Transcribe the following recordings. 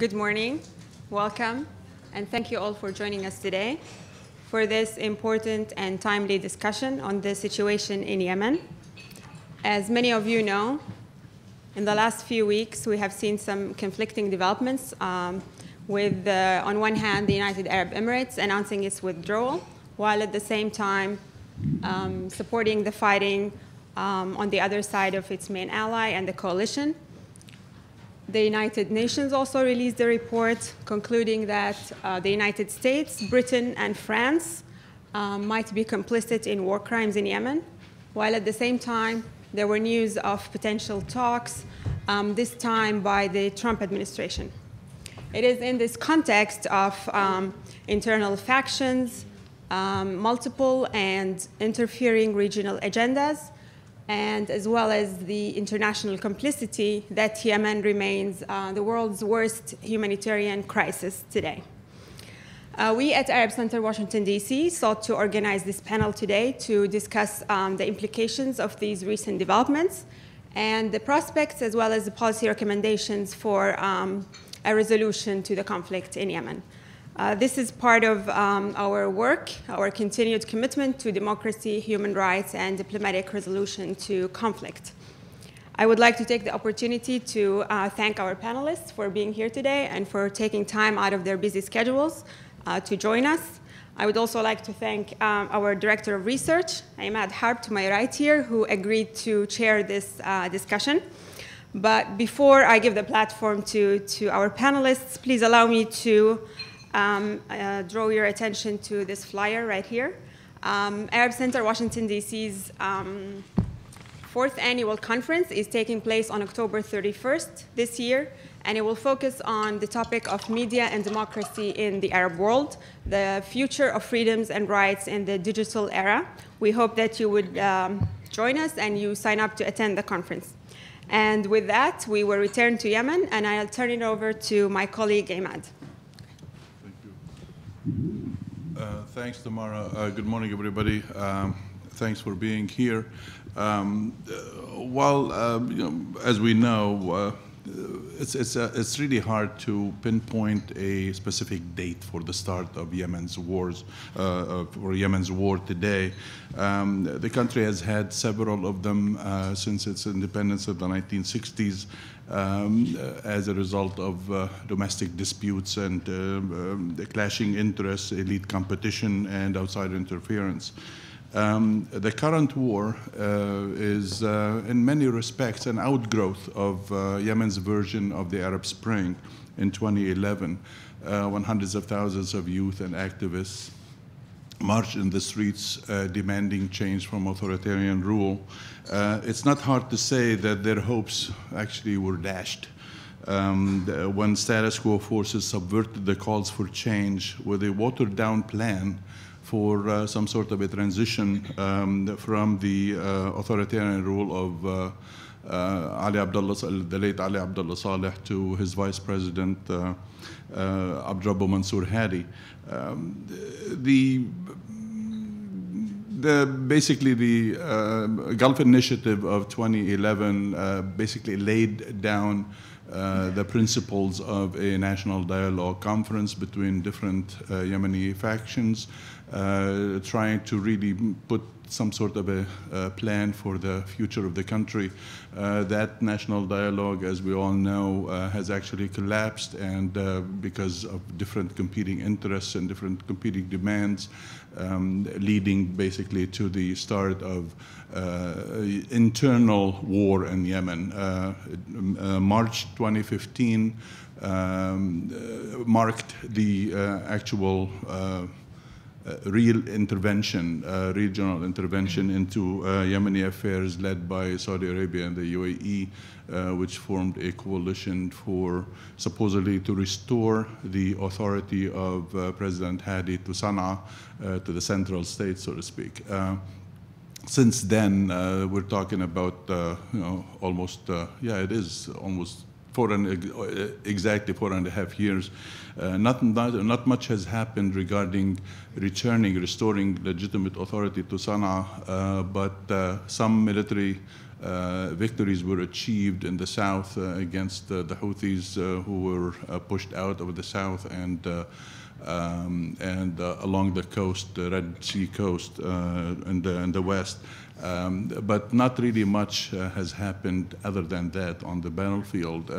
Good morning, welcome, and thank you all for joining us today for this important and timely discussion on the situation in Yemen. As many of you know, in the last few weeks we have seen some conflicting developments um, with, uh, on one hand, the United Arab Emirates announcing its withdrawal, while at the same time um, supporting the fighting um, on the other side of its main ally and the coalition. The United Nations also released a report concluding that uh, the United States, Britain, and France um, might be complicit in war crimes in Yemen, while at the same time there were news of potential talks, um, this time by the Trump administration. It is in this context of um, internal factions, um, multiple and interfering regional agendas, and as well as the international complicity that Yemen remains uh, the world's worst humanitarian crisis today. Uh, we at Arab Center Washington, D.C. sought to organize this panel today to discuss um, the implications of these recent developments and the prospects as well as the policy recommendations for um, a resolution to the conflict in Yemen. Uh, this is part of um, our work, our continued commitment to democracy, human rights, and diplomatic resolution to conflict. I would like to take the opportunity to uh, thank our panelists for being here today and for taking time out of their busy schedules uh, to join us. I would also like to thank um, our Director of Research, Imad Harb, to my right here, who agreed to chair this uh, discussion. But before I give the platform to, to our panelists, please allow me to um, uh, draw your attention to this flyer right here. Um, Arab Center Washington, D.C.'s um, fourth annual conference is taking place on October 31st this year, and it will focus on the topic of media and democracy in the Arab world, the future of freedoms and rights in the digital era. We hope that you would um, join us and you sign up to attend the conference. And with that, we will return to Yemen, and I'll turn it over to my colleague, Imad. Uh, thanks, Tamara. Uh, good morning, everybody. Um, thanks for being here. Um, uh, while, um, you know, as we know, uh, it's, it's, uh, it's really hard to pinpoint a specific date for the start of Yemen's wars, uh, for Yemen's war today. Um, the country has had several of them since its independence of the 1960s um, uh, as a result of uh, domestic disputes and uh, um, clashing interests, elite competition, and outside interference. Um, the current war uh, is, uh, in many respects, an outgrowth of uh, Yemen's version of the Arab Spring in 2011, when hundreds of thousands of youth and activists marched in the streets demanding change from authoritarian rule uh, it's not hard to say that their hopes actually were dashed. Um, when status quo forces subverted the calls for change with a watered down plan for uh, some sort of a transition um, from the uh, authoritarian rule of uh, Ali Abdullah, the late Ali Abdullah Saleh, to his vice president uh, Abdrabbu Mansour Hadi. Um, the the, basically the uh, Gulf Initiative of 2011 uh, basically laid down uh, the principles of a national dialogue conference between different Yemeni factions, uh, trying to really put some sort of a, a plan for the future of the country. Uh, that national dialogue, as we all know, uh, has actually collapsed, and uh, because of different competing interests and different competing demands, um, leading basically to the start of uh, internal war in Yemen. Uh, uh, March 2015 um, marked the actual uh, real intervention, uh, regional intervention into uh, Yemeni affairs led by Saudi Arabia and the UAE, uh, which formed a coalition for supposedly to restore the authority of uh, President Hadi to Sana'a, uh, to the central state, so to speak. since then, we're talking about, you know, almost, yeah, it is almost four and, exactly four and a half years uh, not, not, not, much has happened regarding returning, restoring legitimate authority to Sana'a, uh, but uh, some military uh, victories were achieved in the south uh, against the Houthis who were pushed out of the south and um, and along the coast, the Red Sea coast in, the, in the west. Um, but not really much has happened other than that on the battlefield,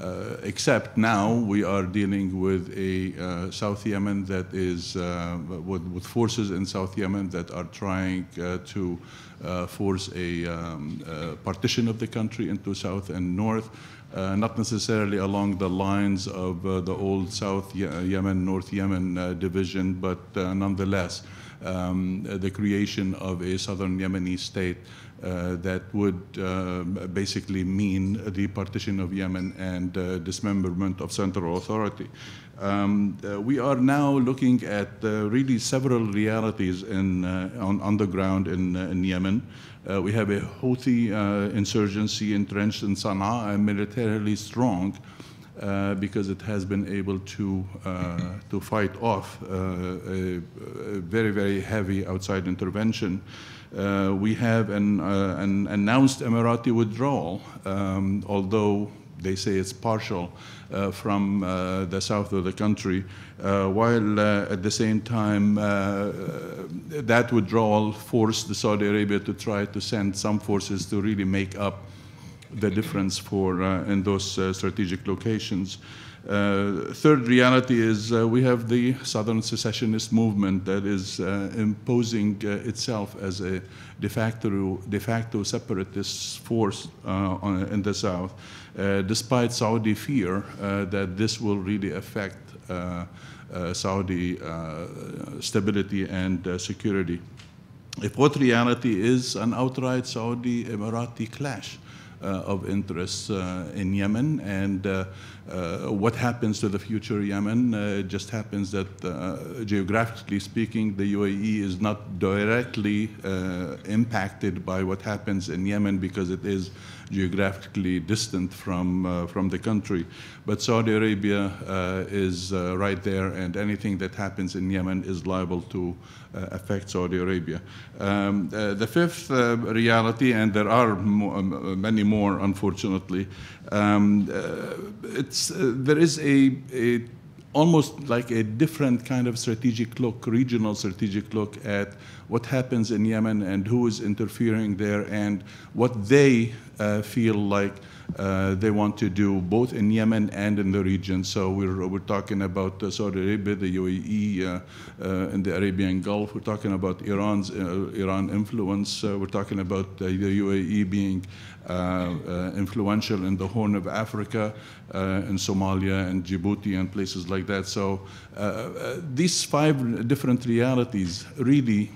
uh, except now we are dealing with a uh, South Yemen that is, uh, with, with forces in South Yemen that are trying uh, to uh, force a um, partition of the country into South and North. Uh, not necessarily along the lines of the old South Ye- Yemen, North Yemen division, but nonetheless, um, the creation of a southern Yemeni state that would uh, basically mean the partition of Yemen and uh, dismemberment of central authority. Um, uh, we are now looking at uh, really several realities in, uh, on, on the ground in, uh, in Yemen. Uh, we have a Houthi uh, insurgency entrenched in Sana'a and militarily strong uh, because it has been able to, uh, to fight off uh, a, a very, very heavy outside intervention. Uh, we have an, uh, an announced Emirati withdrawal, um, although they say it's partial uh, from uh, the south of the country, uh, while uh, at the same time that withdrawal forced the Saudi Arabia to try to send some forces to really make up the difference for in those strategic locations. Uh, third reality is uh, we have the Southern secessionist movement that is uh, imposing uh, itself as a de facto, de facto separatist force uh, on, in the South, uh, despite Saudi fear that this will really affect Saudi stability and security. A fourth reality is an outright Saudi Emirati clash. Uh, of interests uh, in Yemen and uh, what happens to the future Yemen. Uh, it just happens that uh, geographically speaking, the UAE is not directly uh, impacted by what happens in Yemen because it is geographically distant from, uh, from the country. But Saudi Arabia uh, is uh, right there, and anything that happens in Yemen is liable to uh, affect Saudi Arabia. Um, uh, the fifth uh, reality, and there are mo- many more, unfortunately, um, uh, it's, uh, there is a, a almost like a different kind of strategic look, regional strategic look at what happens in Yemen and who is interfering there and what they uh, feel like uh, they want to do both in Yemen and in the region. So we're, we're talking about uh, Saudi Arabia, the UAE, uh, uh, in the Arabian Gulf. We're talking about Iran's uh, Iran influence. Uh, we're talking about the UAE being uh, influential in the Horn of Africa, in Somalia and Djibouti and places like that. So these five different realities really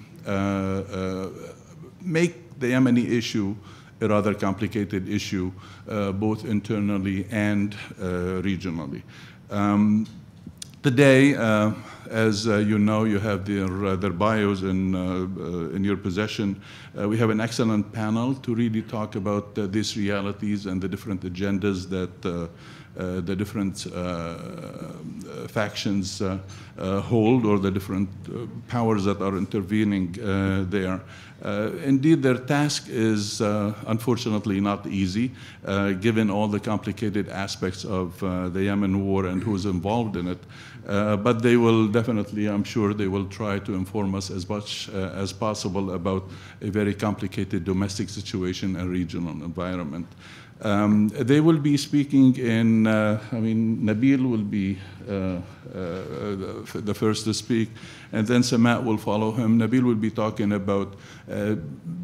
make the Yemeni issue a rather complicated issue, uh, both internally and uh, regionally. Um, Today, uh, as uh, you know, you have their, uh, their bios in, uh, in your possession. We have an excellent panel to really talk about these realities and the different agendas that the different uh, uh, factions uh, uh, hold or the different uh, powers that are intervening uh, there. Uh, indeed, their task is uh, unfortunately not easy, uh, given all the complicated aspects of uh, the Yemen war and who's involved in it. Uh, but they will definitely, I'm sure, they will try to inform us as much uh, as possible about a very complicated domestic situation and regional environment. Um, they will be speaking in, uh, I mean, Nabil will be uh, uh, the the first to speak, and then Sama will follow him. Nabil will be talking about uh,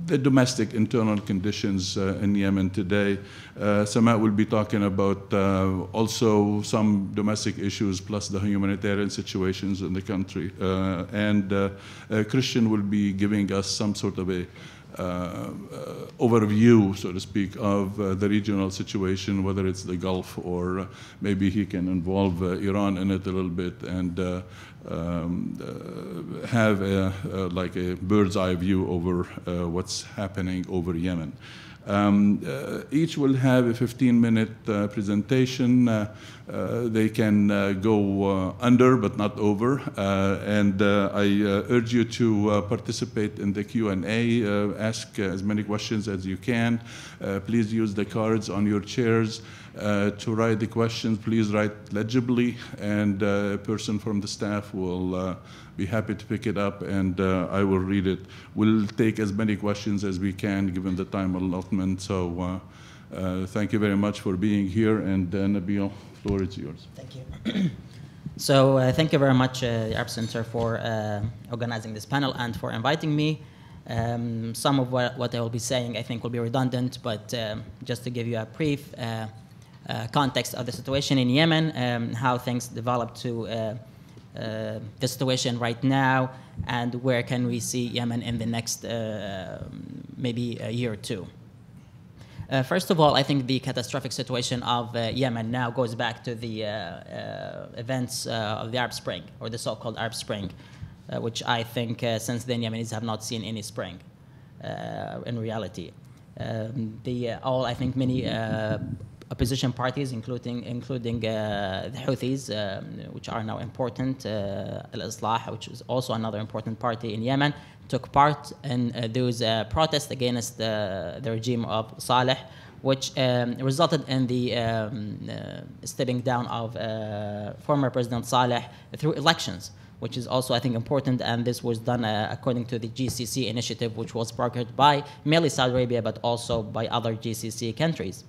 the domestic internal conditions uh, in Yemen today. Uh, Sama will be talking about also some domestic issues plus the humanitarian situations in the country. And Kristian will be giving us some sort of a overview, so to speak, of uh, the regional situation, whether it's the Gulf or uh, maybe he can involve uh, Iran in it a little bit and uh, um, uh, have a, uh, like a bird's eye view over uh, what's happening over Yemen. Um, uh, each will have a 15-minute uh, presentation. Uh, uh, they can uh, go under but not over. and I urge you to participate in the Q&A. ask as many questions as you can. please use the cards on your chairs. Uh, to write the questions, please write legibly, and uh, a person from the staff will uh, be happy to pick it up, and uh, I will read it. We'll take as many questions as we can, given the time allotment. So uh, uh, thank you very much for being here, and Nabil, floor is yours. Thank you. so thank you very much, the Arab Center, for organizing this panel and for inviting me. Um, some of what, what, I will be saying, I think, will be redundant, but just to give you a brief uh, context of the situation in Yemen, um, how things developed to uh, uh, the situation right now, and where can we see Yemen in the next maybe a year or two. Uh, first of all, I think the catastrophic situation of uh, Yemen now goes back to the uh, events of the Arab Spring, or the so-called Arab Spring, which I think since then Yemenis have not seen any spring in reality. Um, the all I think many opposition parties, including including uh, the Houthis, um, which are now important, uh, Al-Islah, which is also another important party in Yemen, took part in uh, those protests against the regime of Saleh, which um, resulted in the um, uh, stepping down of uh, former President Saleh through elections which is also, I think, important. And this was done uh, according to the GCC initiative, which was brokered by mainly Saudi Arabia, but also by other GCC countries.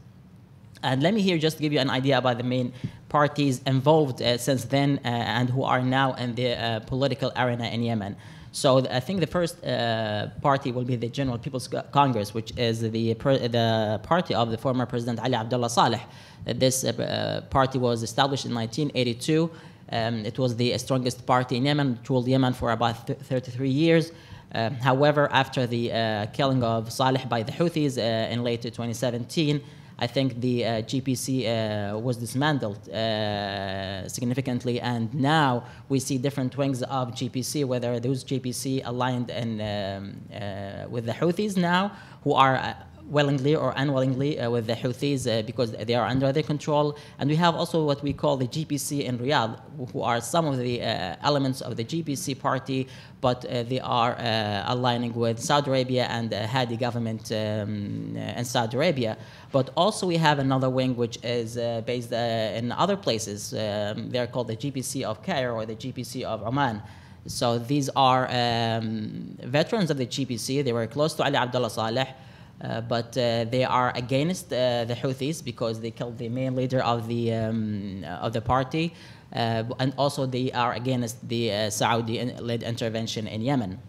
And let me here just give you an idea about the main parties involved uh, since then uh, and who are now in the uh, political arena in Yemen. So I think the first uh, party will be the General People's Congress, which is the, the party of the former President Ali Abdullah Saleh. Uh, this uh, party was established in 1982. Um, it was the strongest party in Yemen, it ruled Yemen for about 33 years. Um, however, after the killing of Saleh by the Houthis in late 2017, I think the uh, GPC uh, was dismantled uh, significantly, and now we see different wings of GPC, whether those GPC aligned in, um, with the Houthis now, who are willingly or unwillingly uh, with the Houthis uh, because they are under their control. And we have also what we call the GPC in Riyadh, who are some of the uh, elements of the GPC party, but uh, they are uh, aligning with Saudi Arabia and the Hadi government um, in Saudi Arabia. But also we have another wing which is uh, based in other places. Um, they're called the GPC of Cairo or the GPC of Oman. So these are um, veterans of the GPC. They were close to Ali Abdullah Saleh. Uh, but uh, they are against uh, the Houthis because they killed the main leader of the um, of the party, and also they are against the Saudi-led intervention in Yemen.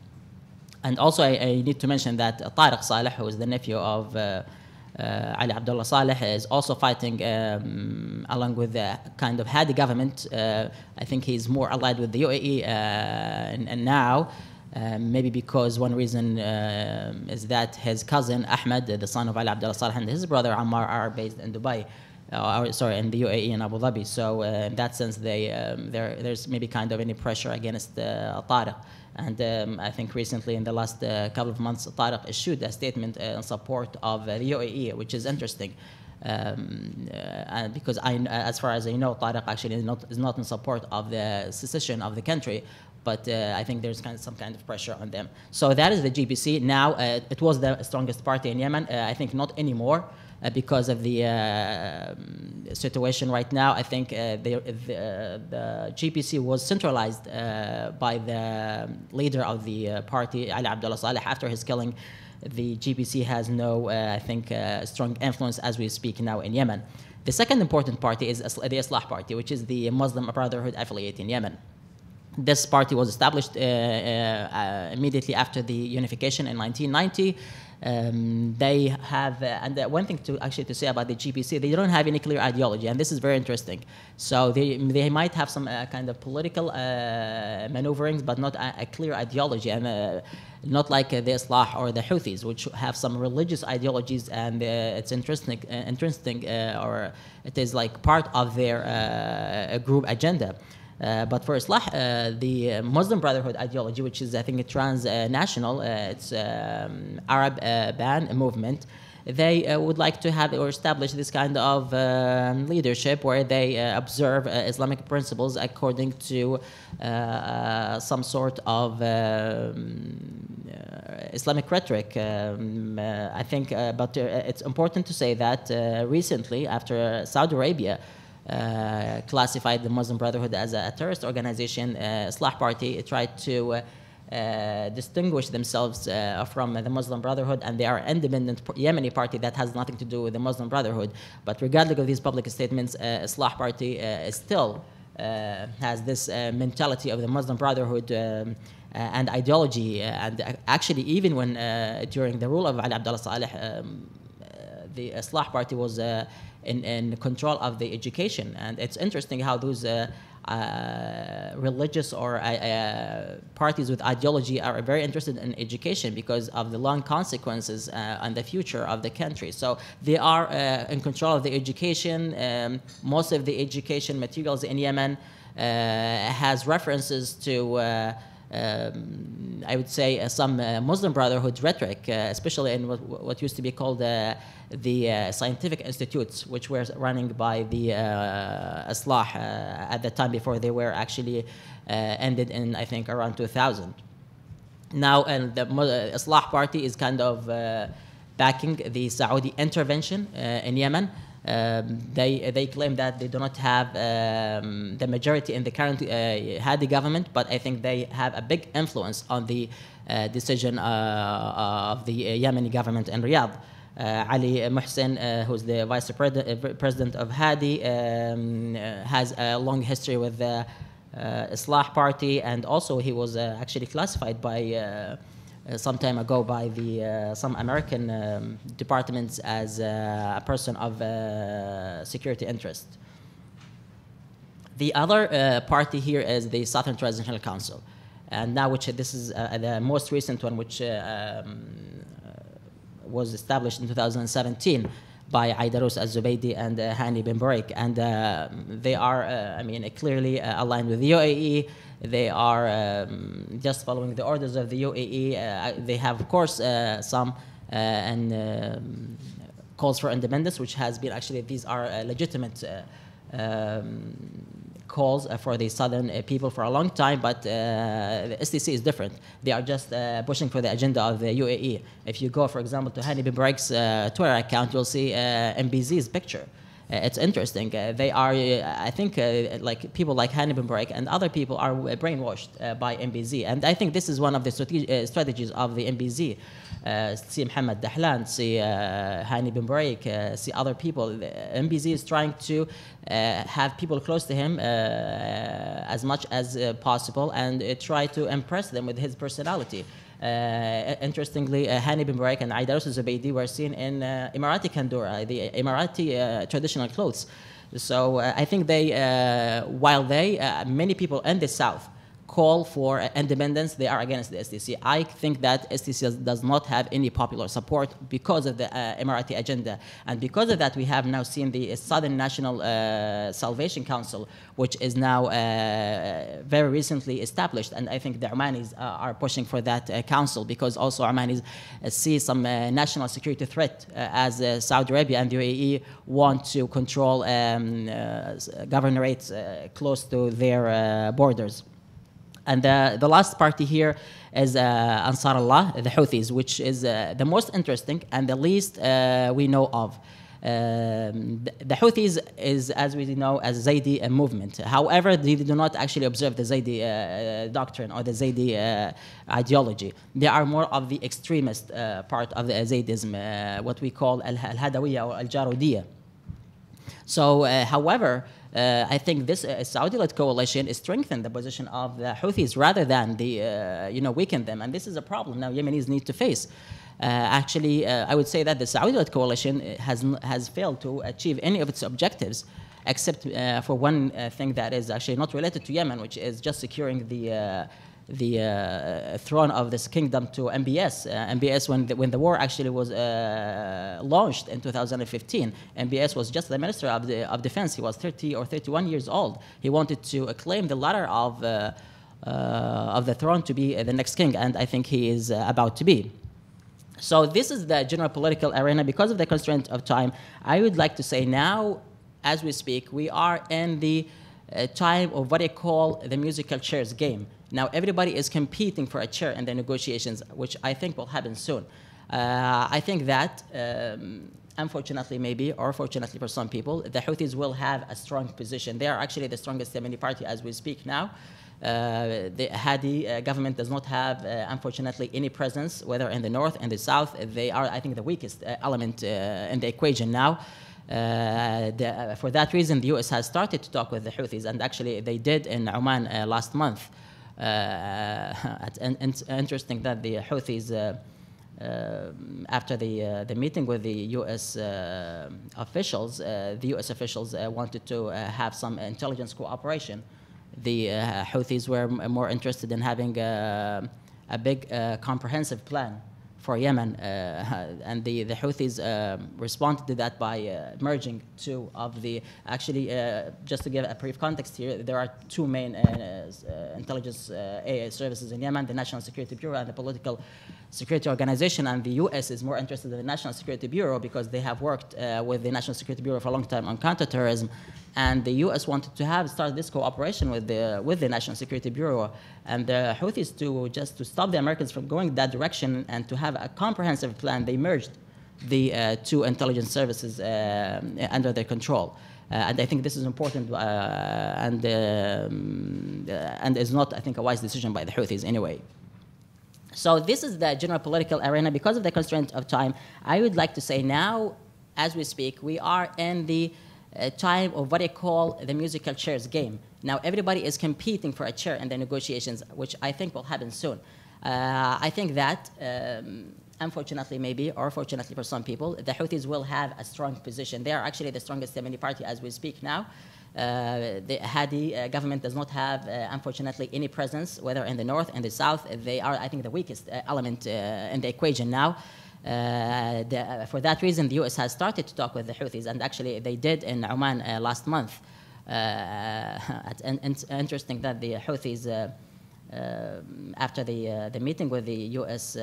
And also, I, I, need to mention that Tariq Saleh, who is the nephew of uh, Ali Abdullah Saleh, is also fighting um, along with the kind of Hadi government. Uh, I think he's more allied with the UAE and, and, now. Um, maybe because one reason uh, is that his cousin Ahmed, the son of Ali Abdullah Saleh, and his brother Ammar are based in Dubai. Uh, sorry, in the UAE in Abu Dhabi. So uh, in that sense, they, um, there's maybe kind of any pressure against uh, Tariq. And um, I think recently, in the last uh, couple of months, Tariq issued a statement uh, in support of the UAE, which is interesting. Um, uh, because I, as far as I know, Tariq actually is not, is not in support of the secession of the country, but uh, I think there's kind of some kind of pressure on them. So that is the GPC. Now, uh, it was the strongest party in Yemen. Uh, I think not anymore uh, because of the uh, situation right now. I think uh, the, the, the, GPC was centralized by the leader of the party, Ali Abdullah Saleh, after his killing. The GPC has no, I think, strong influence as we speak now in Yemen. The second important party is the Islah Party, which is the Muslim Brotherhood affiliate in Yemen. This party was established uh, uh, immediately after the unification in 1990. Um, they have, uh, and uh, one thing to actually to say about the GPC, they don't have any clear ideology, and this is very interesting. So they, they might have some uh, kind of political uh, maneuverings, but not a, a clear ideology, and uh, not like the Islah or the Houthis, which have some religious ideologies, and it's interesting, interesting, or it is like part of their group agenda. Uh, but for Islah, uh, the Muslim Brotherhood ideology, which is, I think, a transnational, uh, it's um, Arab ban movement, they uh, would like to have or establish this kind of um, leadership where they uh, observe uh, Islamic principles according to uh, uh, some sort of um, uh, Islamic rhetoric. Um, uh, I think, uh, but uh, it's important to say that uh, recently, after Saudi Arabia uh, classified the Muslim Brotherhood as a terrorist organization, uh, Islah Party tried to uh, uh, distinguish themselves uh, from the Muslim Brotherhood, and they are an independent Yemeni party that has nothing to do with the Muslim Brotherhood. But regardless of these public statements, uh, Islah Party uh, still uh, has this uh, mentality of the Muslim Brotherhood. Um, uh, and ideology, uh, and uh, actually, even when uh, during the rule of Ali Abdullah Saleh, um, uh, the Islah Party was uh, in, in control of the education. And it's interesting how those uh, uh, religious or uh, uh, parties with ideology are very interested in education because of the long consequences uh, on the future of the country. So they are uh, in control of the education. Um, most of the education materials in Yemen has references to um, I would say uh, some uh, Muslim Brotherhood rhetoric, uh, especially in what, what used to be called the scientific institutes, which were running by the uh, Islah uh, at the time before they were actually ended in I think around 2000. Now, and the Islah Party is kind of backing the Saudi intervention in Yemen. Um, they they claim that they do not have um, the majority in the current uh, Hadi government, but I think they have a big influence on the uh, decision uh, of the Yemeni government in Riyadh. Uh, Ali Muhsin, uh, who's the vice uh, president of Hadi, um, uh, has a long history with the uh, Islah Party, and also he was uh, actually classified by. Uh, some time ago by the uh, some American um, departments as uh, a person of security interest. The other party here is the Southern Transitional Council, and now which this is the most recent one, which um, was established in 2017 by Aidarus al-Zubaydi and uh, Hani bin Barik, and uh, they are, uh, I mean, clearly aligned with the UAE. They are um, just following the orders of the UAE. Uh, they have, of course, uh, some uh, and um, calls for independence, which has been actually these are legitimate. Um, calls for the southern people for a long time, but uh, the STC is different. They are just uh, pushing for the agenda of the UAE. If you go, for example, to Hani bin uh, Twitter account, you'll see MBZ's picture. Uh, it's interesting. Uh, they are, uh, I think, like people like Hani bin and other people are brainwashed by MBZ. And I think this is one of the strate- strategies of the MBZ. Uh, see Mohammed Dahlan, see uh, Hani bin uh, see other people. The MBZ is trying to have people close to him as much as possible and try to impress them with his personality. Uh, interestingly, uh, Hani bin Barik and Aidarus Zubaydi were seen in uh, Emirati Kandura, the Emirati traditional clothes. So I think they, while they, many people in the south, call for independence, they are against the STC. I think that STC does not have any popular support because of the uh, Emirati agenda. And because of that, we have now seen the Southern National uh, Salvation Council, which is now uh, very recently established. And I think the Omanis uh, are pushing for that uh, council because also Omanis uh, see some national security threat as Saudi Arabia and the UAE want to control um, governorates close to their borders. And the, the last party here is uh, Ansar Allah, the Houthis, which is uh, the most interesting and the least uh, we know of. Um, the, Houthis is, as we know, as Zaydi uh, movement. However, they do not actually observe the Zaydi uh, doctrine or the Zaydi uh, ideology. They are more of the extremist uh, part of the Zaydism, uh, what we call al-Hadawiyya or al-Jarudiyya. So, uh, however, uh, I think this uh, Saudi-led coalition is strengthened the position of the Houthis rather than the uh, you know weaken them, and this is a problem now Yemenis need to face. Uh, actually, uh, I would say that the Saudi-led coalition has has failed to achieve any of its objectives, except for one thing that is actually not related to Yemen, which is just securing the. The uh, throne of this kingdom to MBS. Uh, MBS, when the, when the war actually was uh, launched in 2015, MBS was just the minister of, the, of defense. He was 30 or 31 years old. He wanted to claim the ladder of, uh, uh, of the throne to be uh, the next king, and I think he is about to be. So this is the general political arena. Because of the constraint of time, I would like to say now, as we speak, we are in the time of what I call the musical chairs game. Now everybody is competing for a chair in the negotiations, which I think will happen soon. Uh, I think that, um, unfortunately, maybe, or fortunately for some people, the Houthis will have a strong position. They are actually the strongest Yemeni party as we speak now. Uh, the Hadi uh, government does not have, uh, unfortunately, any presence, whether in the north and the south. They are, I think, the weakest uh, element uh, in the equation now. Uh, the, for that reason, the U.S. has started to talk with the Houthis, and actually they did in Oman last month. Uh, and, and interesting that the Houthis uh, uh, after the, uh, the meeting with the U.S. Uh, officials, uh, the U.S. officials wanted to have some intelligence cooperation. The Houthis were more interested in having a big comprehensive plan for Yemen, uh, and the, the Houthis uh, responded to that by uh, merging two of the, actually, just to give a brief context here, there are two main intelligence services in Yemen, the National Security Bureau and the Political Security Organization, and the U.S. is more interested in the National Security Bureau because they have worked uh, with the National Security Bureau for a long time on counterterrorism, and the U.S. wanted to have start this cooperation with the with the National Security Bureau, and the Houthis to just to stop the Americans from going that direction and to have a comprehensive plan. They merged the uh, two intelligence services uh, under their control. Uh, and I think this is important uh, and, um, uh, and is not, I think, a wise decision by the Houthis anyway. So this is the general political arena. Because of the constraint of time, I would like to say now, as we speak, we are in the uh, time of what I call the musical chairs game. Now everybody is competing for a chair in the negotiations, which I think will happen soon. Uh, I think that, um, unfortunately maybe, or fortunately for some people, the Houthis will have a strong position. They are actually the strongest Yemeni party as we speak now. Uh, the Hadi uh, government does not have, uh, unfortunately, any presence, whether in the north and the south. They are, I think, the weakest element in the equation now. Uh, the, for that reason, the U.S. has started to talk with the Houthis, and actually they did in Oman uh, last month. Uh, and interesting that the Houthis, after the, the meeting with the U.S.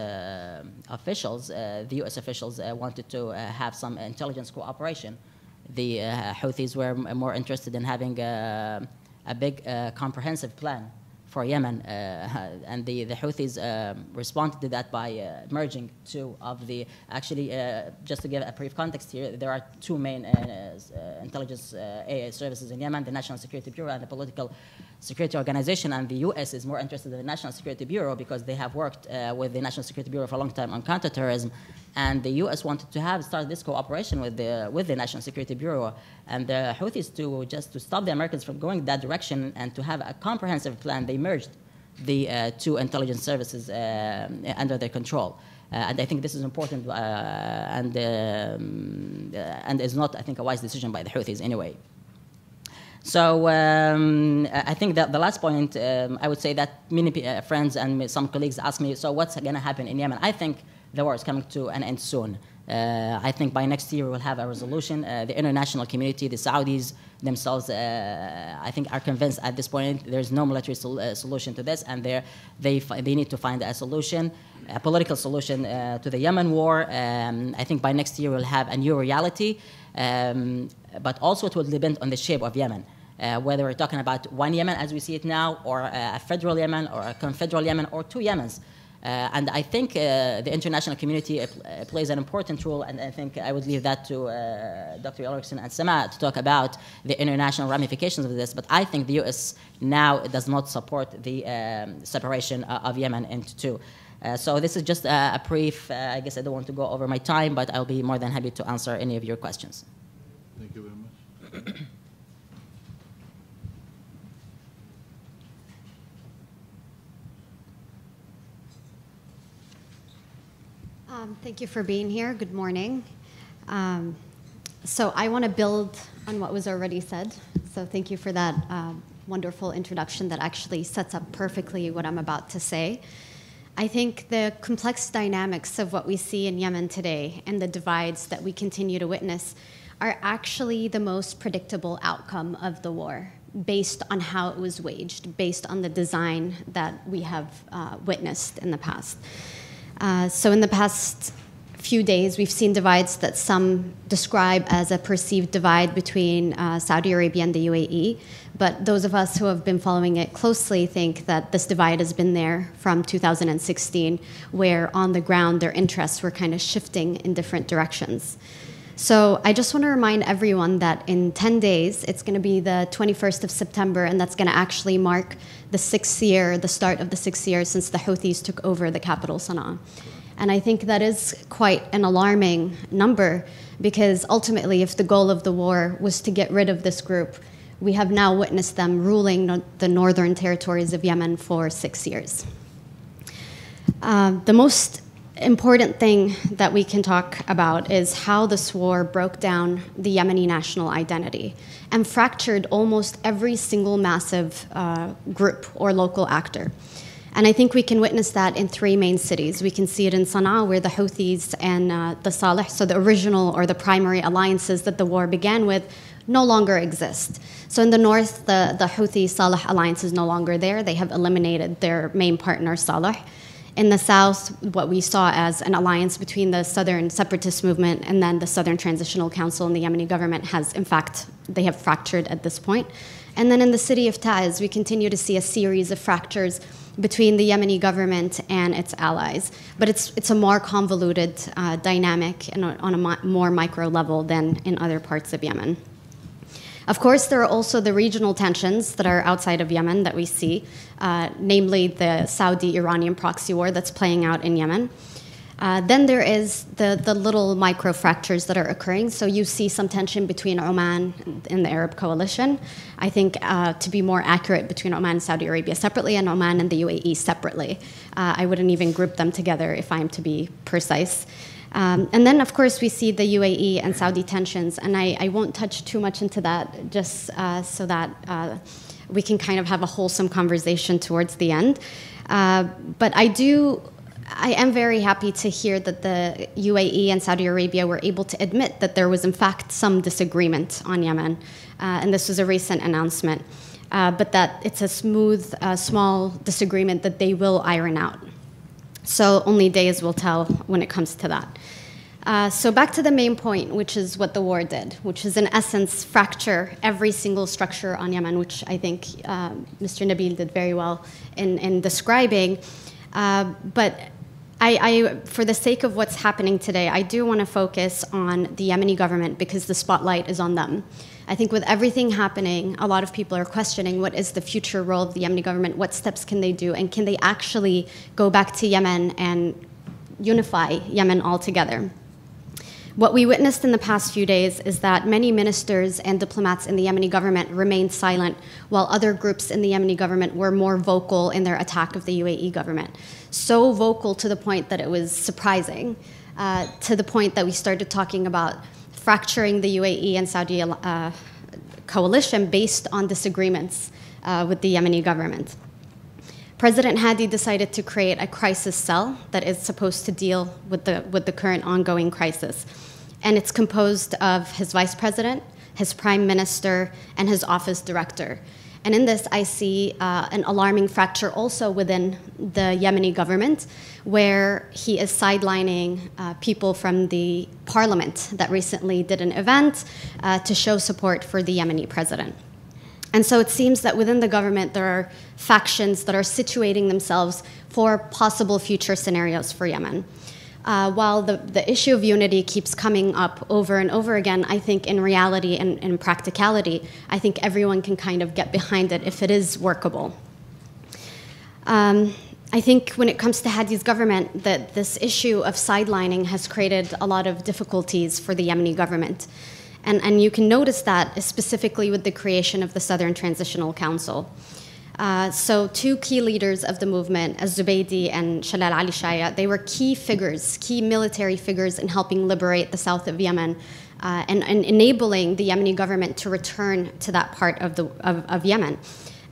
officials, the U.S. officials wanted to have some intelligence cooperation the uh, Houthis were more interested in having a, a big uh, comprehensive plan for Yemen, uh, and the, the Houthis uh, responded to that by uh, merging two of the, actually, uh, just to give a brief context here, there are two main intelligence services in Yemen, the National Security Bureau and the Political Security Organization, and the U.S. is more interested in the National Security Bureau because they have worked with the National Security Bureau for a long time on counterterrorism, and the U.S. wanted to have start this cooperation with the with the National Security Bureau and the Houthis to just to stop the Americans from going that direction and to have a comprehensive plan. They merged the uh, two intelligence services uh, under their control. Uh, and I think this is important uh, and, um, uh, and is not, I think, a wise decision by the Houthis anyway. So um, I think that the last point, um, I would say that many uh, friends and some colleagues ask me, so what's going to happen in Yemen? I think the war is coming to an end soon. Uh, I think by next year we'll have a resolution. Uh, the international community, the Saudis themselves, uh, I think, are convinced at this point there's no military sol uh, solution to this, and they they need to find a solution, a political solution uh, to the Yemen war. Um, I think by next year we'll have a new reality, um, but also it will depend on the shape of Yemen. Uh, whether we're talking about one Yemen as we see it now, or a federal Yemen, or a confederal Yemen, or two Yemens. Uh, and I think uh, the international community uh, plays an important role, and I think I would leave that to uh, Dr. Ulrichsen and Sama to talk about the international ramifications of this. But I think the U.S. now does not support the um, separation uh, of Yemen into two. Uh, so this is just a brief. I guess I don't want to go over my time, but I'll be more than happy to answer any of your questions. Thank you very much. Um, thank you for being here. Good morning. Um, so I want to build on what was already said. So thank you for that uh, wonderful introduction that actually sets up perfectly what I'm about to say. I think the complex dynamics of what we see in Yemen today and the divides that we continue to witness are actually the most predictable outcome of the war based on how it was waged, based on the design that we have uh, witnessed in the past. Uh, so in the past few days, we've seen divides that some describe as a perceived divide between uh, Saudi Arabia and the UAE. But those of us who have been following it closely think that this divide has been there from 2016, where on the ground their interests were kind of shifting in different directions. So I just want to remind everyone that in 10 days, it's going to be the 21st of September, and that's going to actually mark the sixth year, the start of the sixth year since the Houthis took over the capital, Sana'a. And I think that is quite an alarming number because ultimately, if the goal of the war was to get rid of this group, we have now witnessed them ruling no the northern territories of Yemen for six years. Uh, the most important thing that we can talk about is how this war broke down the Yemeni national identity and fractured almost every single massive uh, group or local actor. And I think we can witness that in three main cities. We can see it in Sana'a, where the Houthis and uh, the Saleh, so the original or the primary alliances that the war began with, no longer exist. So in the north, the, the Houthi Saleh alliance is no longer there. They have eliminated their main partner, Saleh. In the south, what we saw as an alliance between the Southern Separatist Movement and then the Southern Transitional Council and the Yemeni government has, in fact, they have fractured at this point. And then in the city of Taiz, we continue to see a series of fractures between the Yemeni government and its allies. But it's, it's a more convoluted uh, dynamic and on a more micro level than in other parts of Yemen. Of course, there are also the regional tensions that are outside of Yemen that we see, uh, namely the Saudi Iranian proxy war that's playing out in Yemen. Uh, then there is the, the little micro fractures that are occurring. So you see some tension between Oman and the Arab coalition. I think uh, to be more accurate, between Oman and Saudi Arabia separately and Oman and the UAE separately. Uh, I wouldn't even group them together if I'm to be precise. Um, and then, of course, we see the UAE and Saudi tensions, and I, I won't touch too much into that just uh, so that uh, we can kind of have a wholesome conversation towards the end. Uh, but I do. I am very happy to hear that the UAE and Saudi Arabia were able to admit that there was, in fact, some disagreement on Yemen. Uh, and this was a recent announcement. Uh, but that it's a smooth, uh, small disagreement that they will iron out. So only days will tell when it comes to that. Uh, so back to the main point, which is what the war did, which is in essence fracture every single structure on Yemen, which I think uh, Mr. Nabil did very well in, in describing. Uh, but I, I, for the sake of what's happening today, I do want to focus on the Yemeni government because the spotlight is on them. I think with everything happening, a lot of people are questioning what is the future role of the Yemeni government, what steps can they do, and can they actually go back to Yemen and unify Yemen altogether? What we witnessed in the past few days is that many ministers and diplomats in the Yemeni government remained silent, while other groups in the Yemeni government were more vocal in their attack of the UAE government. So vocal to the point that it was surprising, uh, to the point that we started talking about fracturing the UAE and Saudi uh, coalition based on disagreements uh, with the Yemeni government. President Hadi decided to create a crisis cell that is supposed to deal with the, with the current ongoing crisis. And it's composed of his vice president, his prime minister, and his office director. And in this, I see uh, an alarming fracture also within the Yemeni government, where he is sidelining uh, people from the parliament that recently did an event uh, to show support for the Yemeni president. And so it seems that within the government, there are factions that are situating themselves for possible future scenarios for Yemen. Uh, while the, the issue of unity keeps coming up over and over again, I think in reality and in practicality, I think everyone can kind of get behind it if it is workable. Um, I think when it comes to Hadi's government, that this issue of sidelining has created a lot of difficulties for the Yemeni government. And, and you can notice that specifically with the creation of the Southern Transitional Council. Uh, so two key leaders of the movement, Az-Zubaydi and Shalal Ali Shaya, they were key figures, key military figures in helping liberate the south of Yemen uh, and, and, enabling the Yemeni government to return to that part of, the, of, of Yemen.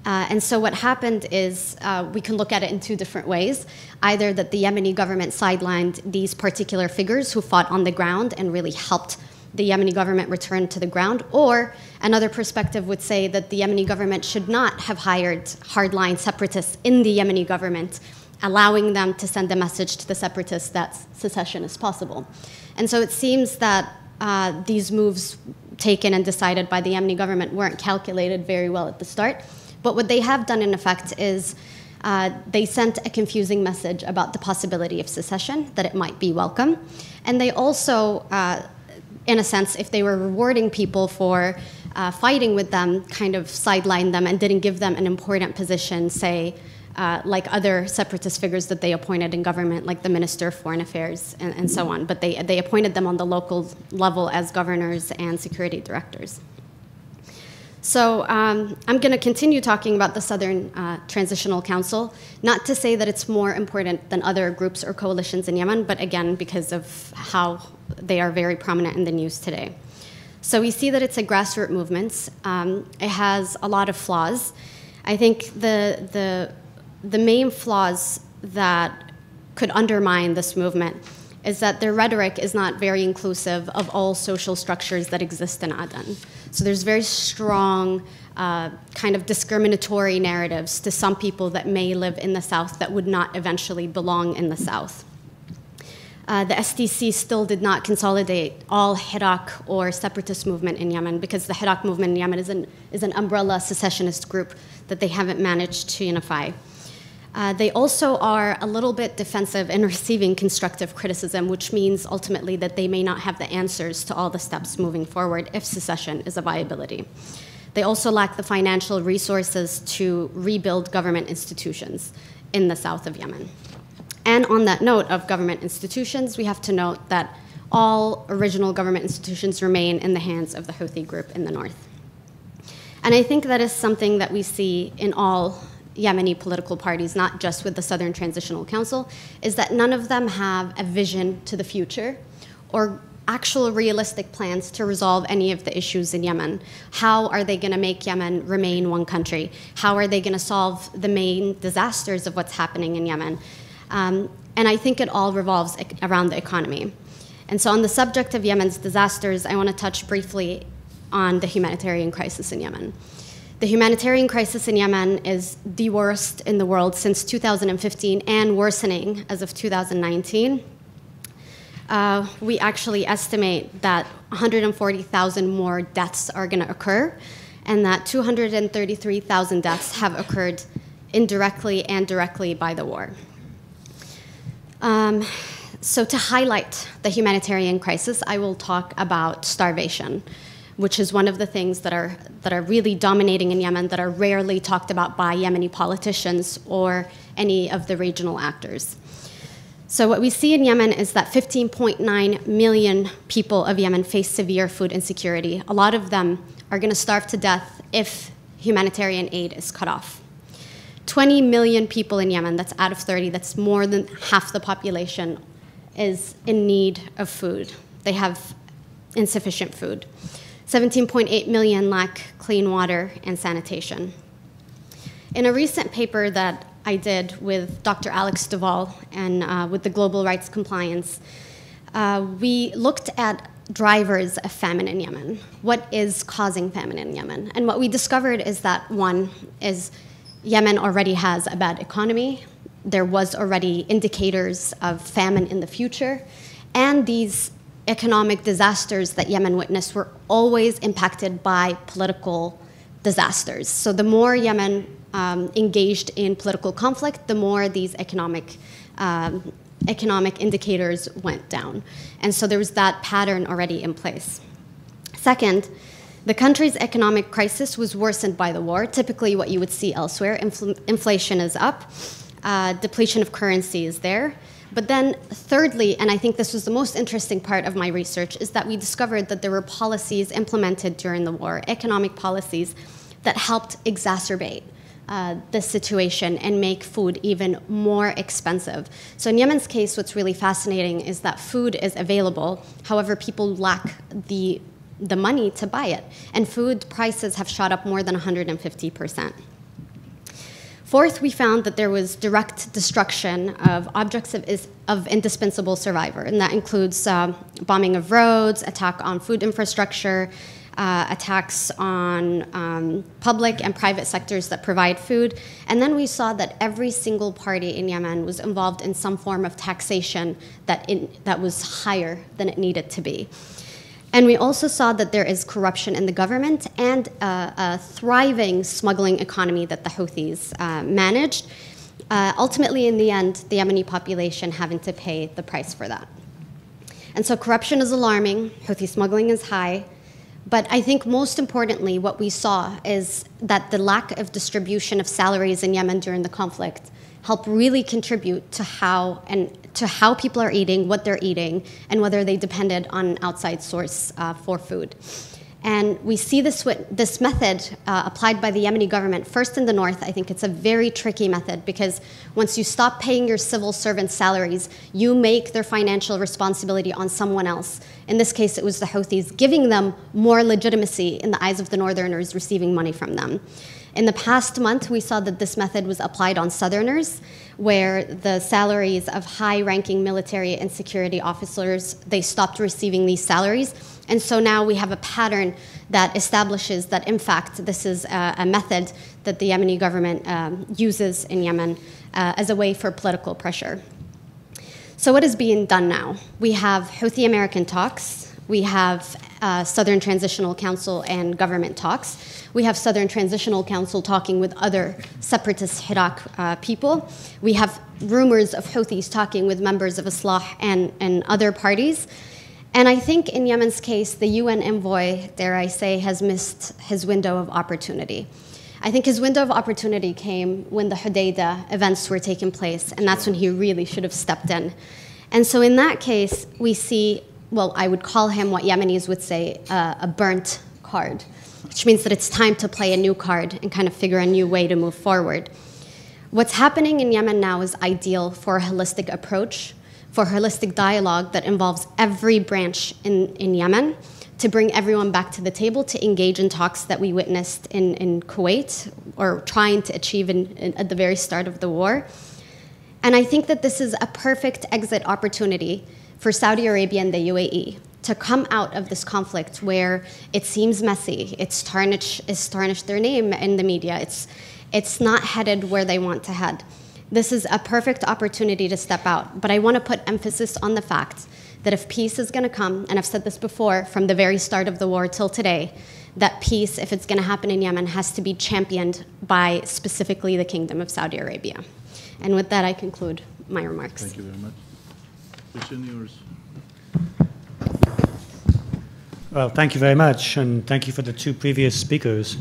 Uh, and so what happened is uh, we can look at it in two different ways. Either that the Yemeni government sidelined these particular figures who fought on the ground and really helped the Yemeni government return to the ground, or another perspective would say that the Yemeni government should not have hired hardline separatists in the Yemeni government allowing them to send a message to the separatists that secession is possible. And so it seems that uh, these moves taken and decided by the Yemeni government weren't calculated very well at the start. But what they have done, in effect, is uh, they sent a confusing message about the possibility of secession, that it might be welcome. And they also, uh, in a sense, if they were rewarding people for uh, fighting with them, kind of sidelined them and didn't give them an important position, say, uh, like other separatist figures that they appointed in government, like the Minister of Foreign Affairs and, and so on. But they, they appointed them on the local level as governors and security directors. So um, I'm going to continue talking about the Southern uh, Transitional Council, not to say that it's more important than other groups or coalitions in Yemen, but again, because of how they are very prominent in the news today. So we see that it's a grassroots movement. Um, it has a lot of flaws. I think the, the, the main flaws that could undermine this movement is that their rhetoric is not very inclusive of all social structures that exist in Aden. So there's very strong uh, kind of discriminatory narratives to some people that may live in the South that would not eventually belong in the South. Uh, the STC still did not consolidate all Hirak or separatist movement in Yemen because the Hirak movement in Yemen is an, is an umbrella secessionist group that they haven't managed to unify. Uh, they also are a little bit defensive in receiving constructive criticism, which means ultimately that they may not have the answers to all the steps moving forward if secession is a viability. They also lack the financial resources to rebuild government institutions in the south of Yemen. And on that note of government institutions, we have to note that all original government institutions remain in the hands of the Houthi group in the north. And I think that is something that we see in all Yemeni political parties, not just with the Southern Transitional Council, is that none of them have a vision to the future or actual realistic plans to resolve any of the issues in Yemen. How are they going to make Yemen remain one country? How are they going to solve the main disasters of what's happening in Yemen? Um, and I think it all revolves around the economy. And so, on the subject of Yemen's disasters, I want to touch briefly on the humanitarian crisis in Yemen. The humanitarian crisis in Yemen is the worst in the world since 2015 and worsening as of 2019. Uh, we actually estimate that 140,000 more deaths are going to occur, and that 233,000 deaths have occurred indirectly and directly by the war. Um, so, to highlight the humanitarian crisis, I will talk about starvation which is one of the things that are, that are really dominating in Yemen that are rarely talked about by Yemeni politicians or any of the regional actors. So, what we see in Yemen is that 15.9 million people of Yemen face severe food insecurity. A lot of them are going to starve to death if humanitarian aid is cut off. 20 million people in Yemen, that's out of 30, that's more than half the population, is in need of food. They have insufficient food. 17.8 million lack clean water and sanitation. In a recent paper that I did with Dr. Alex de Waal and uh, with the Global Rights Compliance, uh, we looked at drivers of famine in Yemen. What is causing famine in Yemen? And what we discovered is that one is Yemen already has a bad economy. There was already indicators of famine in the future, and these economic disasters that Yemen witnessed were always impacted by political disasters. So the more Yemen um, engaged in political conflict, the more these economic um, economic indicators went down. And so there was that pattern already in place. Second, the country's economic crisis was worsened by the war. Typically, what you would see elsewhere infl- inflation is up, uh, depletion of currency is there, but then, thirdly, and I think this was the most interesting part of my research, is that we discovered that there were policies implemented during the war, economic policies, that helped exacerbate uh, the situation and make food even more expensive. So, in Yemen's case, what's really fascinating is that food is available, however, people lack the, the money to buy it. And food prices have shot up more than 150 percent. Fourth, we found that there was direct destruction of objects of, of indispensable survivor, and that includes uh, bombing of roads, attack on food infrastructure, uh, attacks on um, public and private sectors that provide food. And then we saw that every single party in Yemen was involved in some form of taxation that, in, that was higher than it needed to be. And we also saw that there is corruption in the government and uh, a thriving smuggling economy that the Houthis uh, managed. Uh, ultimately, in the end, the Yemeni population having to pay the price for that. And so corruption is alarming, Houthi smuggling is high, but I think most importantly, what we saw is that the lack of distribution of salaries in Yemen during the conflict helped really contribute to how and to how people are eating, what they're eating, and whether they depended on outside source uh, for food. And we see this, this method uh, applied by the Yemeni government first in the north. I think it's a very tricky method because once you stop paying your civil servants' salaries, you make their financial responsibility on someone else. In this case, it was the Houthis, giving them more legitimacy in the eyes of the northerners receiving money from them. In the past month, we saw that this method was applied on Southerners, where the salaries of high-ranking military and security officers, they stopped receiving these salaries. And so now we have a pattern that establishes that, in fact, this is a, a method that the Yemeni government um, uses in Yemen uh, as a way for political pressure. So, what is being done now? We have Houthi American talks, we have uh, Southern Transitional Council and government talks. We have Southern Transitional Council talking with other separatist Hirak uh, people. We have rumors of Houthis talking with members of Islah and, and other parties. And I think in Yemen's case, the UN envoy, dare I say, has missed his window of opportunity. I think his window of opportunity came when the Hodeidah events were taking place, and that's when he really should have stepped in. And so, in that case, we see, well, I would call him what Yemenis would say uh, a burnt card which means that it's time to play a new card and kind of figure a new way to move forward. What's happening in Yemen now is ideal for a holistic approach, for holistic dialogue that involves every branch in, in Yemen to bring everyone back to the table to engage in talks that we witnessed in, in Kuwait or trying to achieve in, in, at the very start of the war. And I think that this is a perfect exit opportunity for Saudi Arabia and the UAE to come out of this conflict where it seems messy, it's tarnished, it's tarnished their name in the media, it's, it's not headed where they want to head. This is a perfect opportunity to step out, but I want to put emphasis on the fact that if peace is going to come, and I've said this before from the very start of the war till today, that peace, if it's going to happen in Yemen, has to be championed by specifically the Kingdom of Saudi Arabia. And with that, I conclude my remarks. Thank you very much. Kristian, yours. Well, thank you very much, and thank you for the two previous speakers.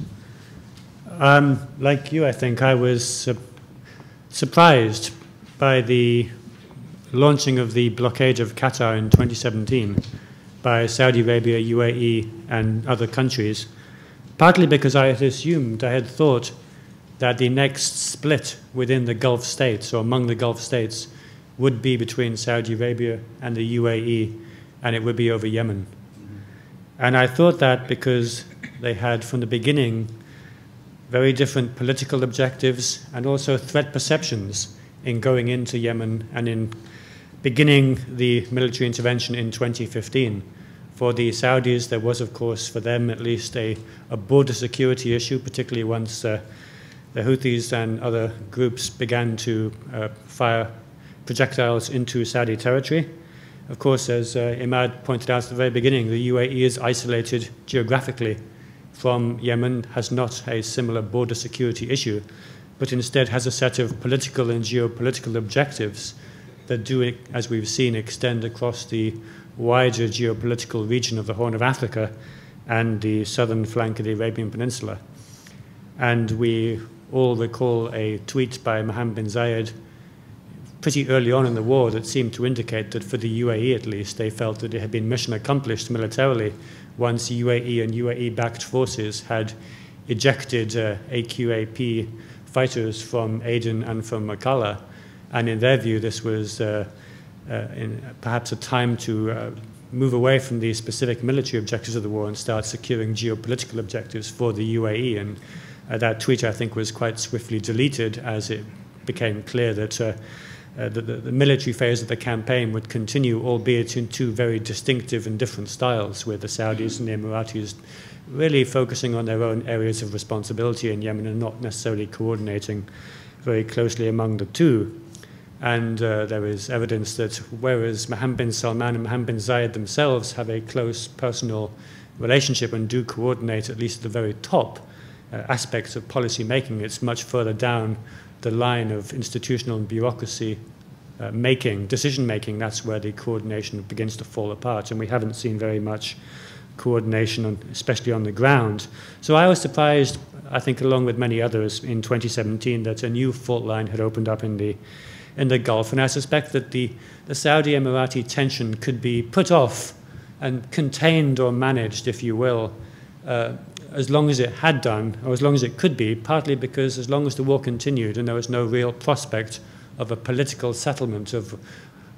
Um, like you, I think I was uh, surprised by the launching of the blockade of Qatar in 2017 by Saudi Arabia, UAE, and other countries, partly because I had assumed, I had thought that the next split within the Gulf states or among the Gulf states would be between Saudi Arabia and the UAE, and it would be over Yemen. And I thought that because they had, from the beginning, very different political objectives and also threat perceptions in going into Yemen and in beginning the military intervention in 2015. For the Saudis, there was, of course, for them at least, a, a border security issue, particularly once uh, the Houthis and other groups began to uh, fire projectiles into Saudi territory. Of course, as uh, Imad pointed out at the very beginning, the UAE is isolated geographically from Yemen, has not a similar border security issue, but instead has a set of political and geopolitical objectives that do, as we've seen, extend across the wider geopolitical region of the Horn of Africa and the southern flank of the Arabian Peninsula. And we all recall a tweet by Mohammed bin Zayed pretty early on in the war that seemed to indicate that for the UAE at least, they felt that it had been mission accomplished militarily once UAE and UAE backed forces had ejected uh, AQAP fighters from Aden and from Mukalla. And in their view, this was uh, uh, perhaps a time to uh, move away from the specific military objectives of the war and start securing geopolitical objectives for the UAE. And uh, that tweet, I think, was quite swiftly deleted as it became clear that uh, the, the, the, military phase of the campaign would continue, albeit in two very distinctive and different styles, with the Saudis and the Emiratis really focusing on their own areas of responsibility in Yemen and not necessarily coordinating very closely among the two. And uh, there is evidence that whereas Mohammed bin Salman and Mohammed bin Zayed themselves have a close personal relationship and do coordinate, at least at the very top, uh, aspects of policy making, it's much further down the line of institutional and bureaucracy uh, making, decision making, that's where the coordination begins to fall apart. And we haven't seen very much coordination, on, especially on the ground. So I was surprised, I think, along with many others, in 2017 that a new fault line had opened up in the in the Gulf. And I suspect that the, the Saudi Emirati tension could be put off and contained or managed, if you will, uh, as long as it had done, or as long as it could be, partly because as long as the war continued and there was no real prospect of a political settlement, of,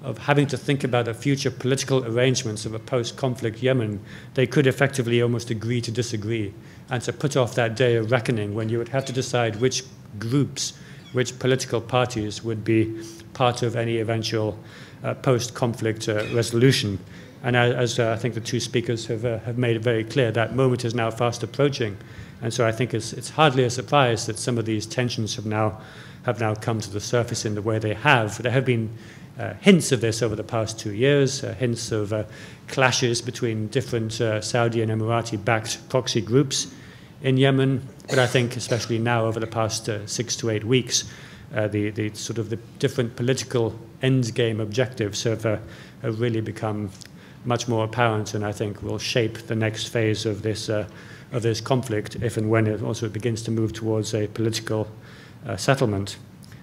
of having to think about the future political arrangements of a post conflict Yemen, they could effectively almost agree to disagree and to put off that day of reckoning when you would have to decide which groups, which political parties would be part of any eventual uh, post conflict uh, resolution. And as uh, I think the two speakers have, uh, have made it very clear, that moment is now fast approaching. And so I think it's, it's hardly a surprise that some of these tensions have now, have now come to the surface in the way they have. There have been uh, hints of this over the past two years, uh, hints of uh, clashes between different uh, Saudi and Emirati backed proxy groups in Yemen. But I think, especially now over the past six to eight weeks, the, the sort of the different political end game objectives have, have really become much more apparent and I think will shape the next phase of this, uh, of this conflict if and when it also begins to move towards a political uh, settlement.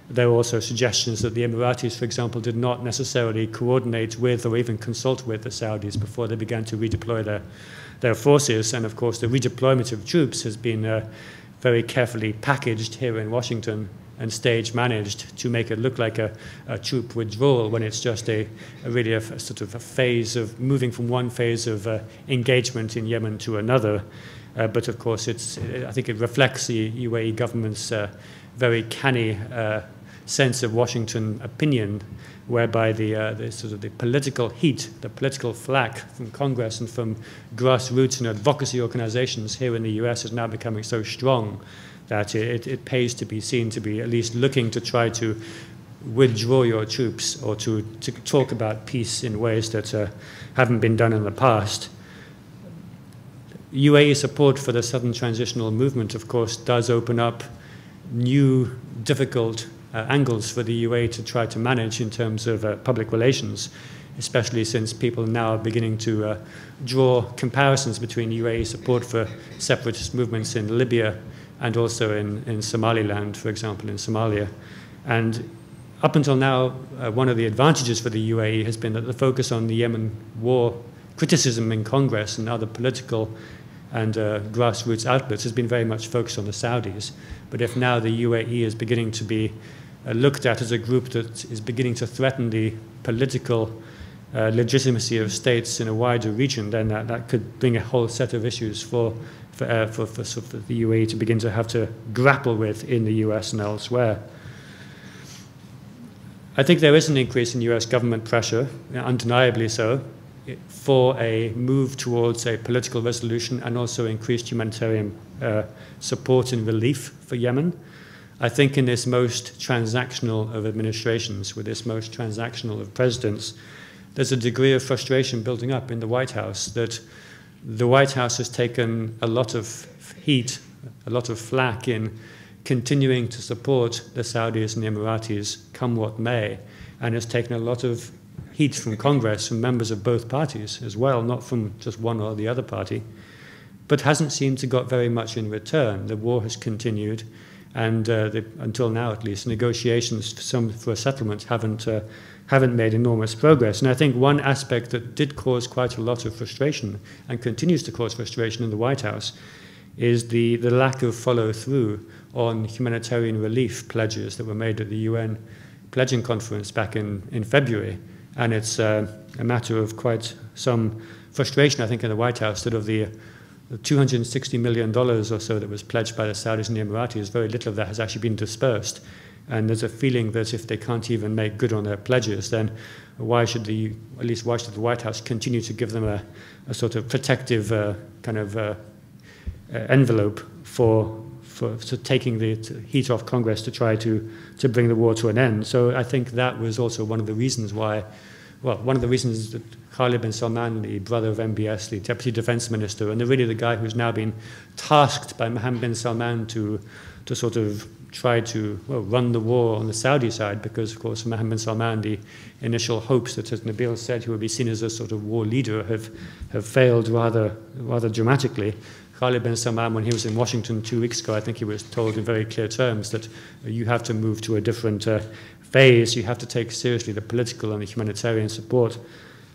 There were also suggestions that the Emiratis, for example, did not necessarily coordinate with or even consult with the Saudis before they began to redeploy their, their forces. And of course, the redeployment of troops has been uh, very carefully packaged here in Washington and stage managed to make it look like a, a troop withdrawal when it's just a, a really a, a, sort of a phase of moving from one phase of uh, engagement in Yemen to another. Uh, but of course, it's, I think it reflects the UAE government's uh, very canny uh, sense of Washington opinion, whereby the, uh, the, sort of the political heat, the political flack from Congress and from grassroots and advocacy organizations here in the US is now becoming so strong that it, it pays to be seen to be at least looking to try to withdraw your troops or to, to talk about peace in ways that uh, haven't been done in the past. UAE support for the Southern Transitional Movement, of course, does open up new, difficult uh, angles for the UAE to try to manage in terms of uh, public relations, especially since people now are beginning to uh, draw comparisons between UAE support for separatist movements in Libya and also in, in Somaliland, for example, in Somalia. And up until now, uh, one of the advantages for the UAE has been that the focus on the Yemen war criticism in Congress and other political and uh, grassroots outlets has been very much focused on the Saudis. But if now the UAE is beginning to be looked at as a group that is beginning to threaten the political uh, legitimacy of states in a wider region, then that, that could bring a whole set of issues for for, uh, for, for, for the UAE to begin to have to grapple with in the US and elsewhere. I think there is an increase in US government pressure, undeniably so, for a move towards a political resolution and also increased humanitarian uh, support and relief for Yemen. I think in this most transactional of administrations, with this most transactional of presidents, there's a degree of frustration building up in the White House that the White House has taken a lot of heat, a lot of flack in continuing to support the Saudis and the Emiratis, come what may, and has taken a lot of heat from Congress, from members of both parties as well, not from just one or the other party, but hasn't seemed to got very much in return. The war has continued, and uh, the, until now at least, negotiations for, some, for a settlement haven't uh, haven't made enormous progress. And I think one aspect that did cause quite a lot of frustration and continues to cause frustration in the White House is the, the lack of follow through on humanitarian relief pledges that were made at the UN pledging conference back in, in February. And it's uh, a matter of quite some frustration, I think, in the White House that of the $260 million or so that was pledged by the Saudis and the Emiratis, very little of that has actually been dispersed And there's a feeling that if they can't even make good on their pledges, then why should the, at least why should the White House continue to give them a, a sort of protective uh, kind of uh, uh envelope for, for, for taking the heat off Congress to try to, to bring the war to an end? So I think that was also one of the reasons why, well, one of the reasons that Khalid bin Salman, the brother of MBS, the deputy defense minister, and really the guy who's now been tasked by Mohammed bin Salman to, to sort of try to well, run the war on the Saudi side because, of course, Mohammed bin Salman, the initial hopes that, as Nabeel said, he would be seen as a sort of war leader have, have failed rather, rather dramatically. Khalid bin Salman, when he was in Washington two weeks ago, I think he was told in very clear terms that you have to move to a different uh, phase. You have to take seriously the political and the humanitarian support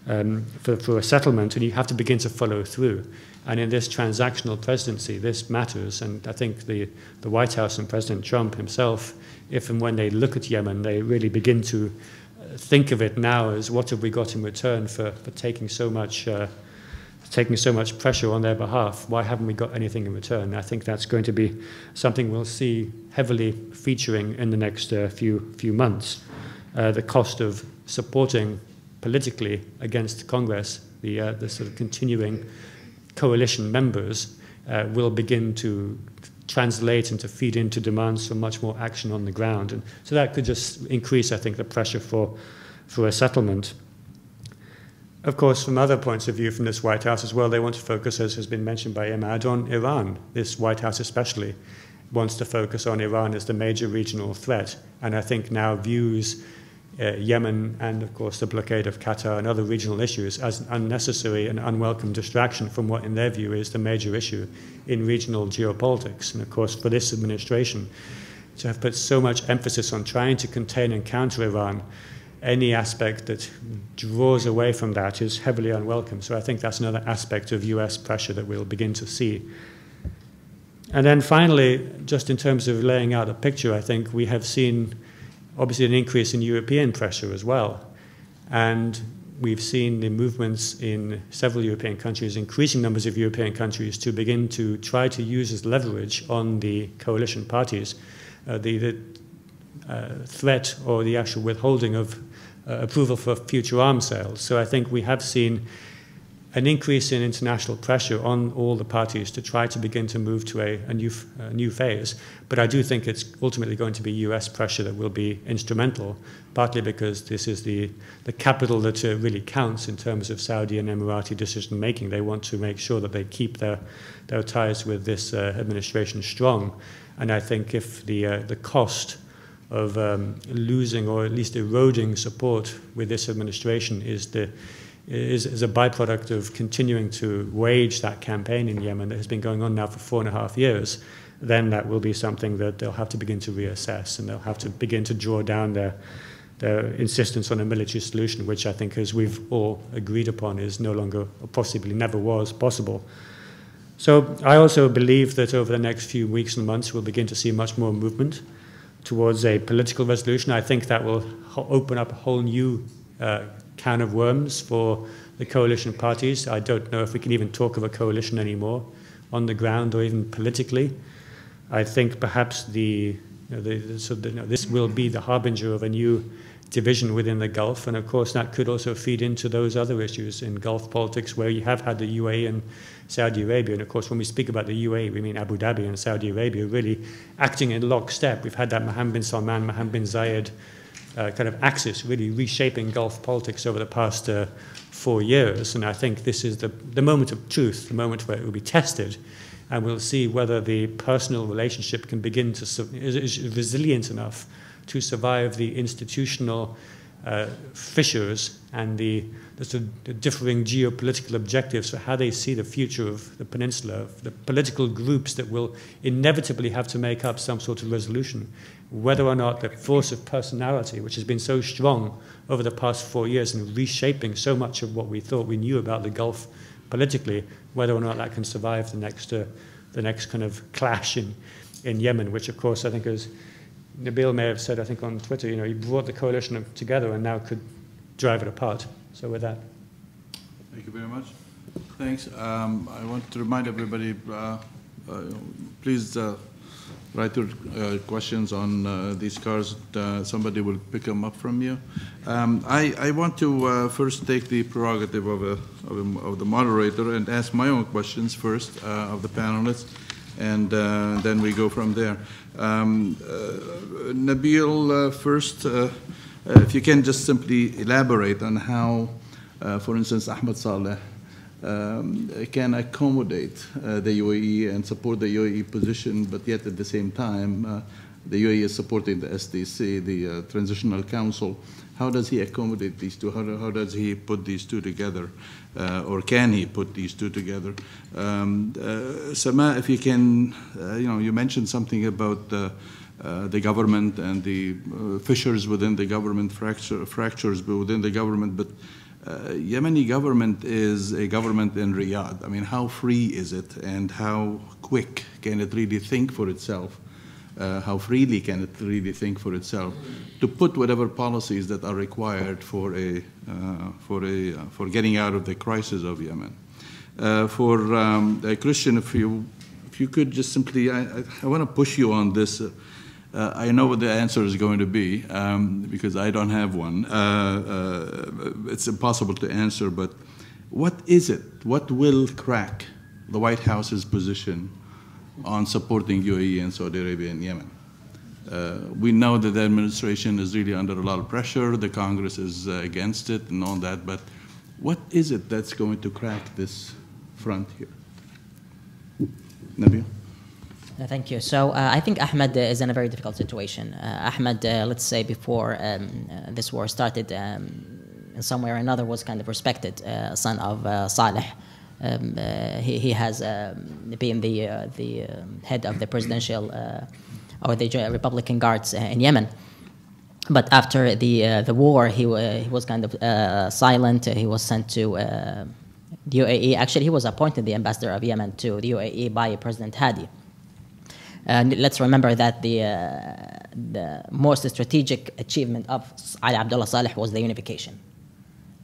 um, for, for a settlement, and you have to begin to follow through. And in this transactional presidency, this matters. And I think the, the White House and President Trump himself, if and when they look at Yemen, they really begin to uh, think of it now as what have we got in return for, for taking so much uh, taking so much pressure on their behalf. Why haven't we got anything in return? I think that's going to be something we'll see heavily featuring in the next uh, few few months. Uh, the cost of supporting politically against Congress, the uh, the sort of continuing coalition members uh, will begin to translate and to feed into demands for much more action on the ground. And so that could just increase, I think, the pressure for, for a settlement. Of course, from other points of view from this White House as well, they want to focus, as has been mentioned by Imad, on Iran. This White House especially wants to focus on Iran as the major regional threat, and I think now views uh, Yemen and, of course, the blockade of Qatar and other regional issues as an unnecessary and unwelcome distraction from what, in their view, is the major issue in regional geopolitics. And, of course, for this administration to have put so much emphasis on trying to contain and counter Iran, any aspect that draws away from that is heavily unwelcome. So I think that's another aspect of US pressure that we'll begin to see. And then finally, just in terms of laying out a picture, I think we have seen obviously an increase in European pressure as well. And we've seen the movements in several European countries, increasing numbers of European countries, to begin to try to use as leverage on the coalition parties uh, the, the uh, threat or the actual withholding of approval for future arms sales. So I think we have seen an increase in international pressure on all the parties to try to begin to move to a, a, new, a new phase. But I do think it's ultimately going to be US pressure that will be instrumental, partly because this is the, the capital that uh, really counts in terms of Saudi and Emirati decision making. They want to make sure that they keep their, their ties with this uh, administration strong. And I think if the, uh, the cost of um, losing or at least eroding support with this administration is the is, is a byproduct of continuing to wage that campaign in Yemen that has been going on now for four and a half years, then that will be something that they'll have to begin to reassess and they'll have to begin to draw down their, their insistence on a military solution, which I think, as we've all agreed upon, is no longer, possibly never was, possible. So I also believe that over the next few weeks and months, we'll begin to see much more movement towards a political resolution. I think that will open up a whole new uh, can of worms for the coalition parties. I don't know if we can even talk of a coalition anymore on the ground or even politically. I think perhaps the, you know, the, so the, you know, this will be the harbinger of a new division within the Gulf, and of course that could also feed into those other issues in Gulf politics where you have had the UAE and Saudi Arabia, and of course when we speak about the UAE, we mean Abu Dhabi and Saudi Arabia really acting in lockstep. We've had that Mohammed bin Salman, Mohammed bin Zayed uh, kind of axis really reshaping Gulf politics over the past uh, four years. And I think this is the, the moment of truth, the moment where it will be tested. And we'll see whether the personal relationship can begin to, is, is resilient enough to survive the institutional uh, fissures and the, the, sort of the differing geopolitical objectives for how they see the future of the peninsula, the political groups that will inevitably have to make up some sort of resolution. Whether or not the force of personality, which has been so strong over the past four years and reshaping so much of what we thought we knew about the Gulf politically, whether or not that can survive the next, uh, the next kind of clash in, in Yemen, which of course I think as Nabeel may have said, I think on Twitter, you know, he brought the coalition together and now could drive it apart. So with that. Thank you very much. Thanks. Um, I want to remind everybody, uh, uh, please uh, write your uh, questions on uh, these cards. Uh, somebody will pick them up from you. Um, I, I want to first take the prerogative of, a, of, a, of, the moderator and ask my own questions first of the panelists, and then we go from there. Um, Nabeel, first, if you can just simply elaborate on how, for instance, Ahmed Saleh um, can accommodate uh, the UAE and support the UAE position, but yet at the same time, uh, the UAE is supporting the STC, the uh, Transitional Council. How does he accommodate these two? How, how does he put these two together? Uh, or can he put these two together? Um, uh, Sama, if you can, uh, you know, you mentioned something about the government and the fissures within the government, fracture, fractures within the government, but uh, Yemeni government is a government in Riyadh. I mean, how free is it, and how quick can it really think for itself? Uh, how freely can it really think for itself to put whatever policies that are required for a uh, for a uh, for getting out of the crisis of Yemen? Uh, for um, Kristian, if you if you could just simply, I, I, I want to push you on this. Uh, uh, I know what the answer is going to be um, because I don't have one. It's impossible to answer, but what is it? What will crack the White House's position on supporting UAE and Saudi Arabia and Yemen? Uh, we know that the administration is really under a lot of pressure, the Congress is uh, against it and all that, but what is it that's going to crack this front here? Nabeel? Uh, thank you. So uh, I think Ahmed is in a very difficult situation. Uh, Ahmed, uh, let's say before um, this war started, um, in some way or another, was kind of respected son of Saleh. Um, he, he has um, been the the um, head of the presidential or the Republican Guards in Yemen. But after the the war, he he was kind of silent. He was sent to the UAE. Actually, he was appointed the ambassador of Yemen to the UAE by President Hadi. And let's remember that the, uh, the most strategic achievement of Ali Abdullah Saleh was the unification.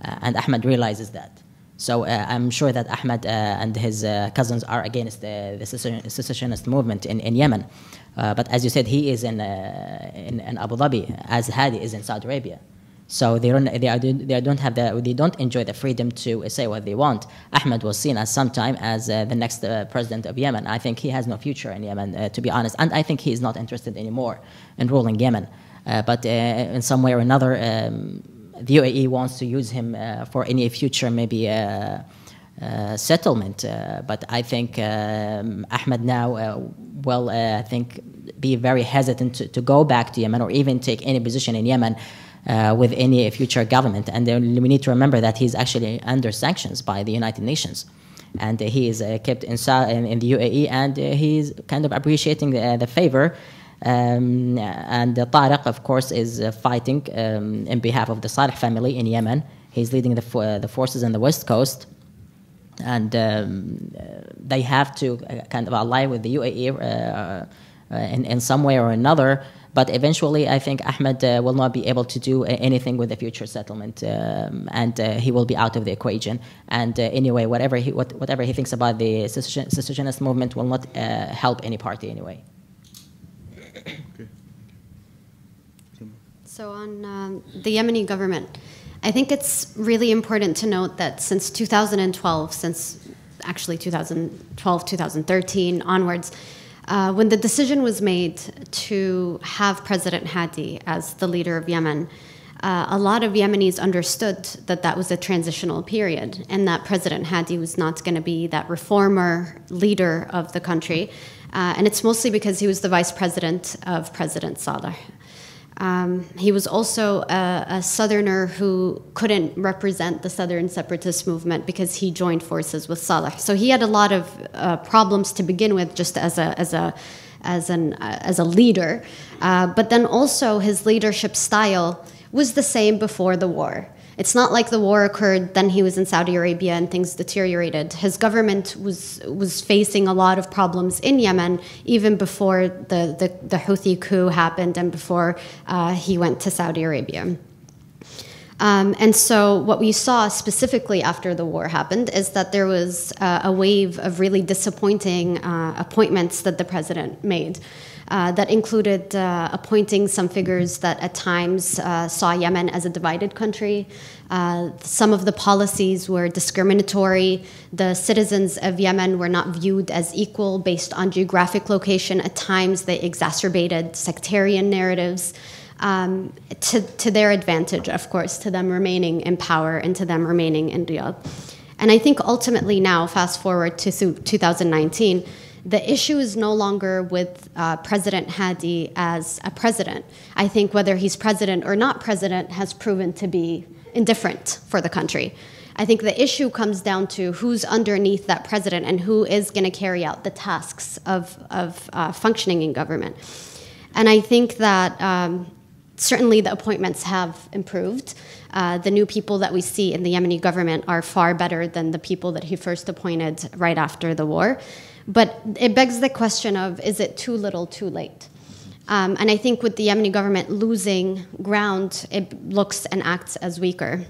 Uh, and Ahmed realizes that. So uh, I'm sure that Ahmed uh, and his uh, cousins are against the, the secessionist movement in, in Yemen. Uh, but as you said, he is in, in, in Abu Dhabi, as Hadi is in Saudi Arabia. So they don't, they, are, they don't have the, they don't enjoy the freedom to say what they want. Ahmed was seen as sometime as uh, the next uh, president of Yemen. I think he has no future in Yemen, uh, to be honest, and I think he is not interested anymore in ruling Yemen. Uh, but uh, in some way or another, um, the UAE wants to use him uh, for any future maybe settlement. but I think um, Ahmed now will, I think, be very hesitant to, to go back to Yemen or even take any position in Yemen uh, with any future government. And we need to remember that he's actually under sanctions by the United Nations. And uh, he is uh, kept in, in, the UAE and uh, he's kind of appreciating the, the favor. Um, and uh, Tariq, of course, is uh, fighting um, in behalf of the Saleh family in Yemen. He's leading the, fo the forces in the west coast and um, they have to kind of ally with the UAE uh, uh, in, in some way or another but eventually, I think Ahmed uh, will not be able to do anything with the future settlement, um, and uh, he will be out of the equation. And uh, anyway, whatever he what, whatever he thinks about the secessionist movement will not uh, help any party anyway. So on um, the Yemeni government, I think it's really important to note that since 2012, since actually 2012, 2013 onwards, uh, when the decision was made to have President Hadi as the leader of Yemen, uh, a lot of Yemenis understood that that was a transitional period and that President Hadi was not going to be that reformer leader of the country. Uh, and it's mostly because he was the vice president of President Saleh. Um, he was also a, a, Southerner who couldn't represent the Southern separatist movement because he joined forces with Saleh. So he had a lot of uh, problems to begin with, just as a as a as an uh, as a leader. Uh, but then also his leadership style was the same before the war. It's not like the war occurred, then he was in Saudi Arabia and things deteriorated. His government was was facing a lot of problems in Yemen even before the, the, the Houthi coup happened and before uh, he went to Saudi Arabia. Um, and so, what we saw specifically after the war happened is that there was uh, a wave of really disappointing uh, appointments that the president made. Uh, that included uh, appointing some figures that at times uh, saw Yemen as a divided country. Uh, some of the policies were discriminatory. The citizens of Yemen were not viewed as equal based on geographic location. At times, they exacerbated sectarian narratives. Um, to, to their advantage, of course, to them remaining in power and to them remaining in Riyadh. And I think ultimately now, fast forward to 2019, the issue is no longer with uh, President Hadi as a president. I think whether he's president or not president has proven to be indifferent for the country. I think the issue comes down to who's underneath that president and who is going to carry out the tasks of, of uh, functioning in government. And I think that um, certainly the appointments have improved. Uh, the new people that we see in the Yemeni government are far better than the people that he first appointed right after the war. But it begs the question of is it too little, too late? Um, and I think with the Yemeni government losing ground, it looks and acts as weaker.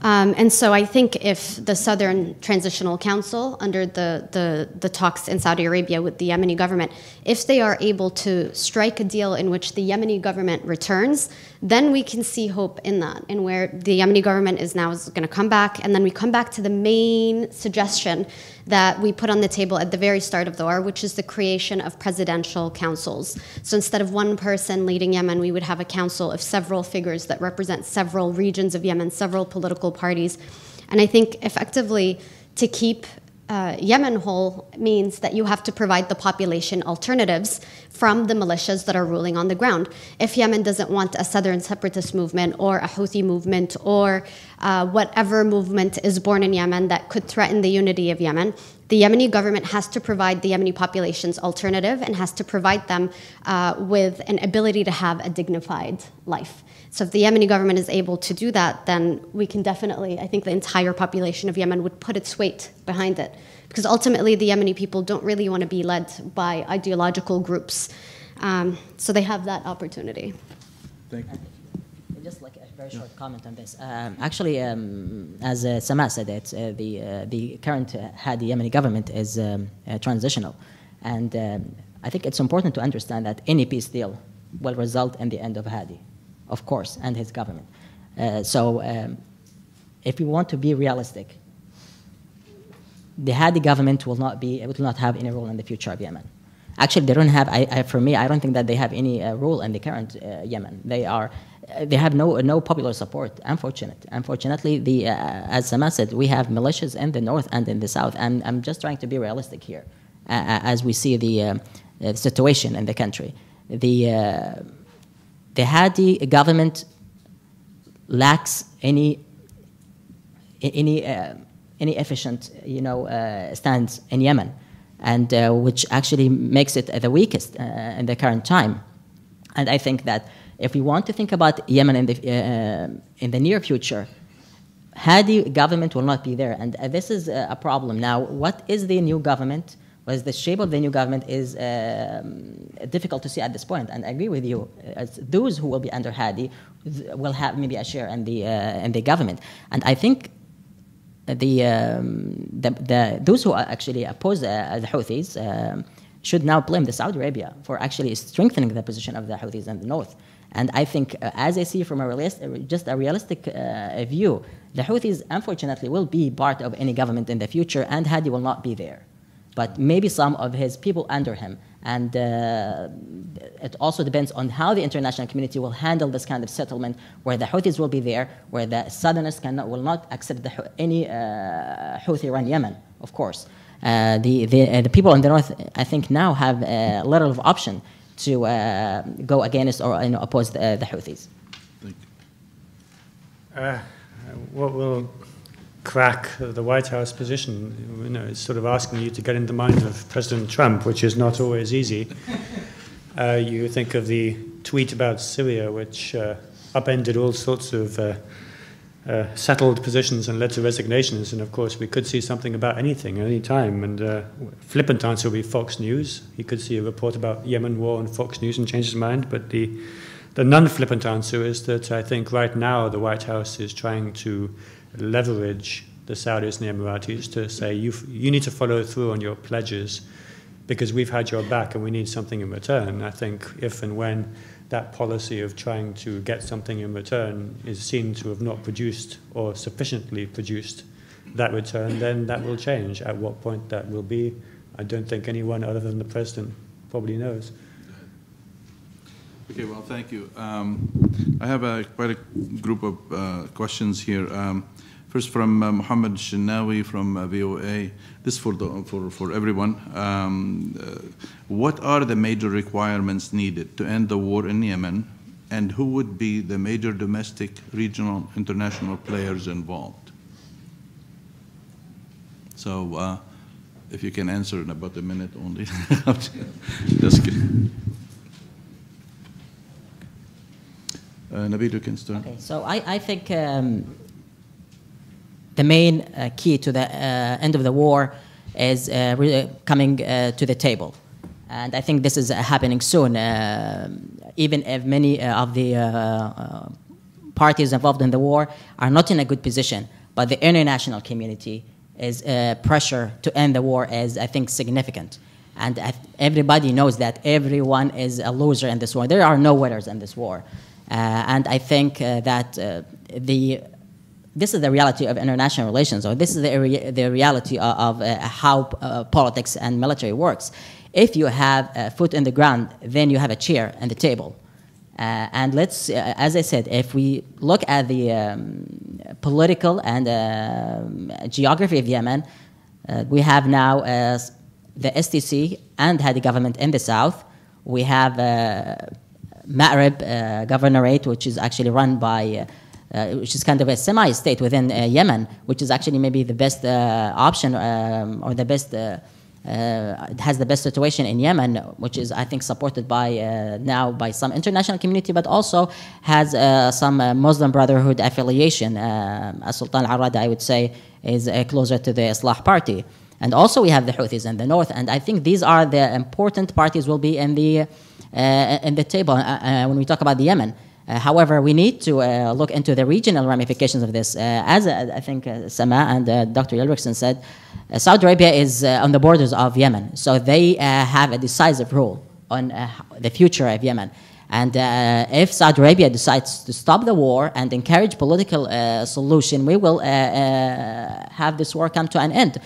Um, and so I think if the Southern Transitional Council, under the, the, the, talks in Saudi Arabia with the Yemeni government, if they are able to strike a deal in which the Yemeni government returns, then we can see hope in that, and where the Yemeni government is now is going to come back, and then we come back to the main suggestion that we put on the table at the very start of the war, which is the creation of presidential councils. So instead of one person leading Yemen, we would have a council of several figures that represent several regions of Yemen, several political parties. And I think effectively to keep uh, Yemen whole means that you have to provide the population alternatives from the militias that are ruling on the ground. If Yemen doesn't want a southern separatist movement or a Houthi movement or uh, whatever movement is born in Yemen that could threaten the unity of Yemen, the Yemeni government has to provide the Yemeni population's alternative and has to provide them uh, with an ability to have a dignified life. So if the Yemeni government is able to do that, then we can definitely, I think the entire population of Yemen would put its weight behind it. Because ultimately, the Yemeni people don't really want to be led by ideological groups. Um, so they have that opportunity. Thank you. Just like a very short comment on this. Um, actually, um, as uh, Sama said, it, uh, the, uh, the current uh, Hadi Yemeni government is um, uh, transitional. And um, I think it's important to understand that any peace deal will result in the end of Hadi of course, and his government. Uh, so um, if we want to be realistic, the Hadi government will not be will not have any role in the future of Yemen. Actually, they don't have. I, I, for me, I don't think that they have any uh, role in the current uh, Yemen. They are. Uh, they have no no popular support. Unfortunate. Unfortunately, the uh, as Sama said, we have militias in the north and in the south. And I'm just trying to be realistic here, as we see the uh, situation in the country. The the Hadi government lacks any any uh, any efficient you know uh, stance in Yemen, and uh, which actually makes it the weakest uh, in the current time. And I think that if we want to think about Yemen in the uh, in the near future, Hadi government will not be there, and uh, this is a problem. Now, what is the new government? Whereas the shape of the new government is um, difficult to see at this point. And I agree with you. As those who will be under Hadi will have maybe a share in the uh, in the government. And I think the, um, the, the those who are actually oppose uh, the Houthis um, should now blame the Saudi Arabia for actually strengthening the position of the Houthis in the north. And I think, uh, as I see from a realist, just a realistic uh, view, the Houthis unfortunately will be part of any government in the future, and Hadi will not be there but maybe some of his people under him. And uh, it also depends on how the international community will handle this kind of settlement, where the Houthis will be there, where the Southerners cannot, will not accept the, any uh, Houthi-run Yemen, of course. Uh, the, the, uh, the, people in the north, I think, now have a little of option to uh, go against or you know, oppose the, the Houthis. Thank you. Uh, will crack the White House position. You know, it's sort of asking you to get in the mind of President Trump, which is not always easy. Uh, you think of the tweet about Syria, which uh, upended all sorts of uh, uh settled positions and led to resignations. And of course, we could see something about anything at any time. And uh, flippant answer would be Fox News. He could see a report about Yemen war on Fox News and change his mind. But the the non-flippant answer is that I think right now the White House is trying to leverage the Saudis and the Emiratis to say you you need to follow through on your pledges because we've had your back and we need something in return. I think if and when that policy of trying to get something in return is seen to have not produced or sufficiently produced that return, then that will change. At what point that will be, I don't think anyone other than the president probably knows. Okay, well, thank you. Um, I have a, quite a group of uh, questions here. Um, first, from uh, Mohammed Shinawi from uh, VOA. This for the, for for everyone. Um, uh, what are the major requirements needed to end the war in Yemen, and who would be the major domestic, regional, international players involved? So, uh, if you can answer in about a minute only. Just kidding. Uh, Nabeel, you can start. Okay, so I, I think um, the main uh, key to the uh, end of the war is uh, coming uh, to the table. And I think this is uh, happening soon, uh, even if many uh, of the uh, uh, parties involved in the war are not in a good position. But the international community is uh, pressure to end the war is, I think, significant. And everybody knows that everyone is a loser in this war. There are no winners in this war. Uh, and I think uh, that uh, the this is the reality of international relations, or this is the, the reality of, of uh, how uh, politics and military works. If you have a foot in the ground, then you have a chair and the table. Uh, and let's, uh, as I said, if we look at the um, political and um geography of Yemen, uh, we have now uh, the STC and Hadi government in the south. We have uh, Ma'rib uh, governorate, which is actually run by, uh, uh, which is kind of a semi-state within uh, Yemen, which is actually maybe the best uh, option um, or the best, has the best situation in Yemen, which is I think supported by now by some international community, but also has some Muslim Brotherhood affiliation. As Sultan Al-Arada, I would say, is closer to the Islah party. And also we have the Houthis in the north, and I think these are the important parties will be in the in the table uh, uh, when we talk about the Yemen. Uh, however, we need to uh, look into the regional ramifications of this. Uh, as uh, I think uh, Sama and uh, Dr. Ulrichsen said, uh, Saudi Arabia is uh, on the borders of Yemen, so they uh, have a decisive role on uh, the future of Yemen. And uh, if Saudi Arabia decides to stop the war and encourage political uh, solution, we will uh, uh, have this war come to an end.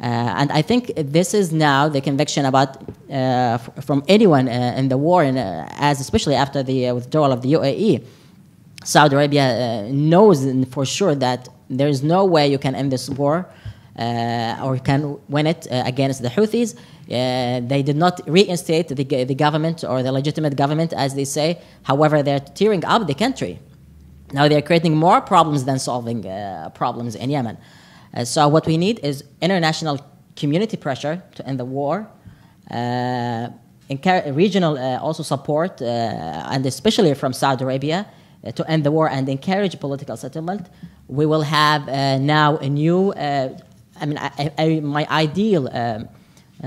Uh, and I think this is now the conviction about uh, from anyone uh, in the war, and as especially after the withdrawal of the UAE, Saudi Arabia knows for sure that there is no way you can end this war uh, or can win it uh, against the Houthis. Uh, they did not reinstate the, the government or the legitimate government, as they say. However, they're tearing up the country. Now they're creating more problems than solving problems in Yemen. Uh, so what we need is international community pressure to end the war, uh, regional uh, also support, uh, and especially from Saudi Arabia, uh, to end the war and encourage political settlement. We will have uh, now a new, I mean, I, I, my ideal um,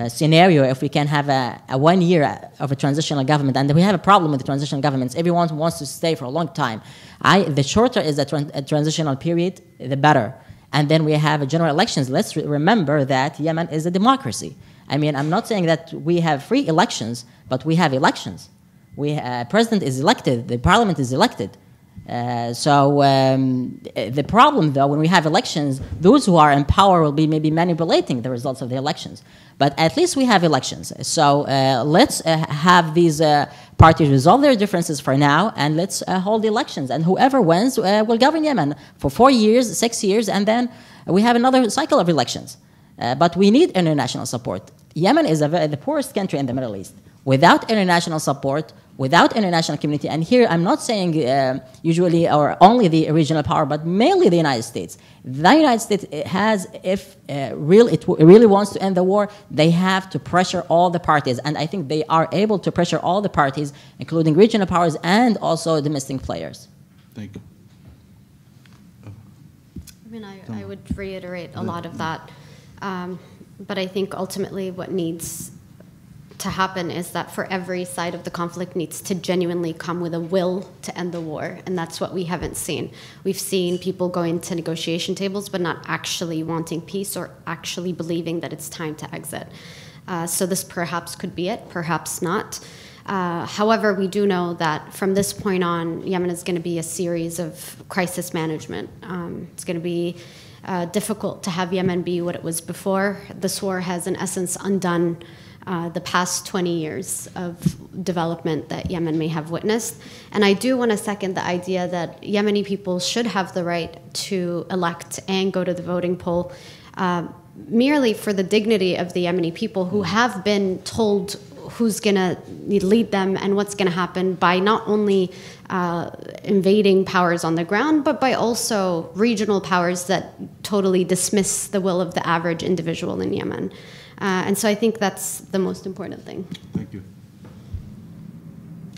scenario if we can have a, a one year of a transitional government and we have a problem with the transitional governments. Everyone wants to stay for a long time. I, the shorter is a, tran- a transitional period the better and then we have general elections. Let's re- remember that yemen is a democracy. I mean i'm not saying that we have free elections but we have elections. We uh, president is elected the parliament is elected uh, so um, the problem, though, when we have elections, those who are in power will be maybe manipulating the results of the elections. But at least we have elections. So uh, let's uh, have these uh, parties resolve their differences for now, and let's uh, hold elections. And whoever wins will govern Yemen for four years, six years, and then we have another cycle of elections. But we need international support. Yemen is the poorest country in the Middle East. Without international support, without international community, and here I'm not saying uh, usually or only the regional power, but mainly the United States. The United States has, if uh, real, it w- really wants to end the war, they have to pressure all the parties, and I think they are able to pressure all the parties, including regional powers and also domestic players. Thank you. I mean, I, I would reiterate a lot of that. Um, but I think ultimately what needs to happen is that for every side of the conflict needs to genuinely come with a will to end the war, and that's what we haven't seen. We've seen people going to negotiation tables but not actually wanting peace or actually believing that it's time to exit. Uh, so this perhaps could be it, perhaps not. Uh, however, we do know that from this point on, Yemen is going to be a series of crisis management. Um, it's going to be uh, difficult to have Yemen be what it was before. This war has, in essence, undone uh, the past 20 years of development that Yemen may have witnessed. And I do want to second the idea that Yemeni people should have the right to elect and go to the voting poll. Uh, merely for the dignity of the Yemeni people who have been told who's going to lead them and what's going to happen by not only uh, invading powers on the ground, but by also regional powers that totally dismiss the will of the average individual in Yemen. Uh, and so I think that's the most important thing. Thank you.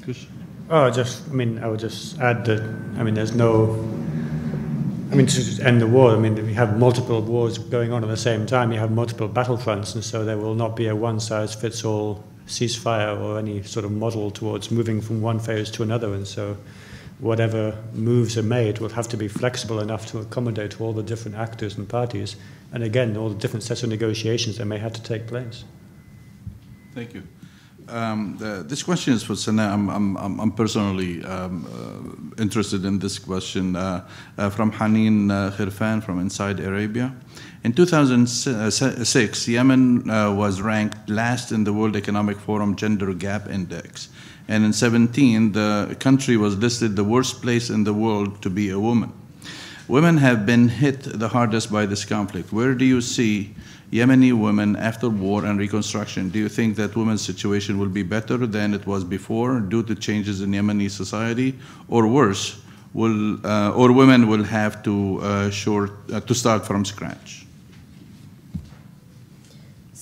Kush? Oh, just, I mean, I would just add that, I mean, there's no, I mean, to end the war, I mean, we have multiple wars going on at the same time. You have multiple battlefronts, and so there will not be a one size fits all ceasefire or any sort of model towards moving from one phase to another. And so whatever moves are made will have to be flexible enough to accommodate all the different actors and parties and again, all the different sets of negotiations that may have to take place. Thank you. Um, the, this question is for Sama. I'm, I'm, I'm personally um, uh, interested in this question uh, uh, from Hanin uh, Khirfan from Inside Arabia. In 2006, Yemen uh, was ranked last in the World Economic Forum Gender Gap Index. And in 17, the country was listed the worst place in the world to be a woman. Women have been hit the hardest by this conflict. Where do you see Yemeni women after war and reconstruction? Do you think that women's situation will be better than it was before due to changes in Yemeni society, or worse, will uh, or women will have to uh, short uh, to start from scratch?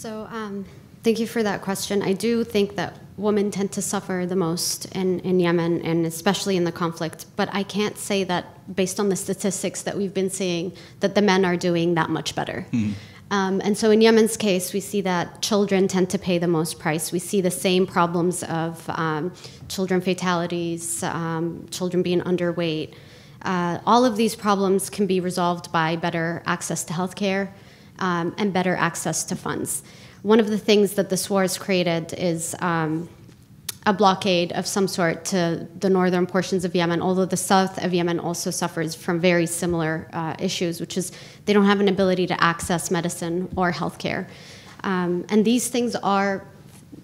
So. Um Thank you for that question. I do think that women tend to suffer the most in, in Yemen and especially in the conflict. But I can't say that based on the statistics that we've been seeing that the men are doing that much better. Mm. Um, and so in Yemen's case, we see that children tend to pay the most price. We see the same problems of um, children fatalities, um, children being underweight. Uh, all of these problems can be resolved by better access to healthcare um, and better access to funds one of the things that this war has created is um, a blockade of some sort to the northern portions of Yemen, although the south of Yemen also suffers from very similar uh, issues, which is they don't have an ability to access medicine or healthcare. Um, and these things are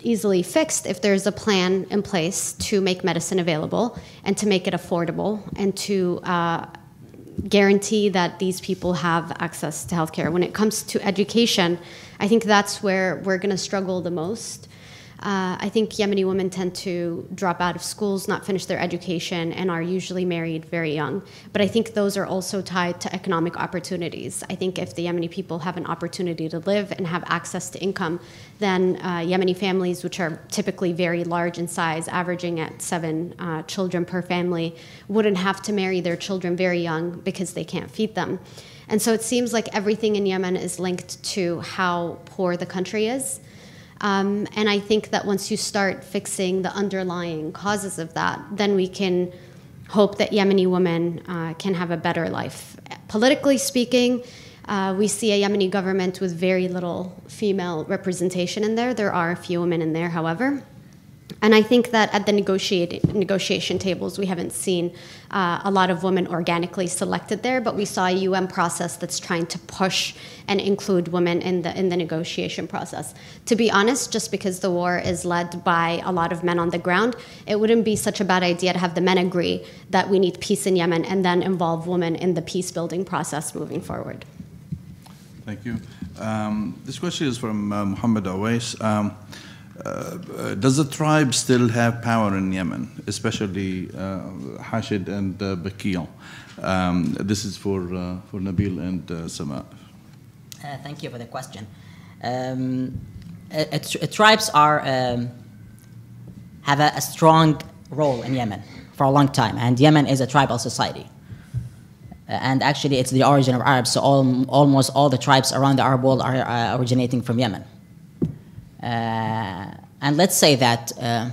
easily fixed if there's a plan in place to make medicine available and to make it affordable and to uh, guarantee that these people have access to healthcare. When it comes to education, I think that's where we're going to struggle the most. Uh, I think Yemeni women tend to drop out of schools, not finish their education, and are usually married very young. But I think those are also tied to economic opportunities. I think if the Yemeni people have an opportunity to live and have access to income, then uh, Yemeni families, which are typically very large in size, averaging at seven uh, children per family, wouldn't have to marry their children very young because they can't feed them. And so it seems like everything in Yemen is linked to how poor the country is. Um, and I think that once you start fixing the underlying causes of that, then we can hope that Yemeni women uh, can have a better life. Politically speaking, uh, we see a Yemeni government with very little female representation in there. There are a few women in there, however. And I think that at the negotiation tables, we haven't seen uh, a lot of women organically selected there, but we saw a UN process that's trying to push and include women in the in the negotiation process. To be honest, just because the war is led by a lot of men on the ground, it wouldn't be such a bad idea to have the men agree that we need peace in Yemen and then involve women in the peace building process moving forward. Thank you. Um, this question is from uh, Muhammad Awais. Um, uh, does the tribe still have power in Yemen, especially uh, Hashid and uh, Bakil? Um, this is for, uh, for Nabeel and uh, Sama. Uh, thank you for the question. Um, tribes are, um, have a, a, strong role in Yemen for a long time, and Yemen is a tribal society. and actually, it's the origin of Arabs, so all, almost all the tribes around the Arab world are originating from Yemen. Uh, and let's say that uh,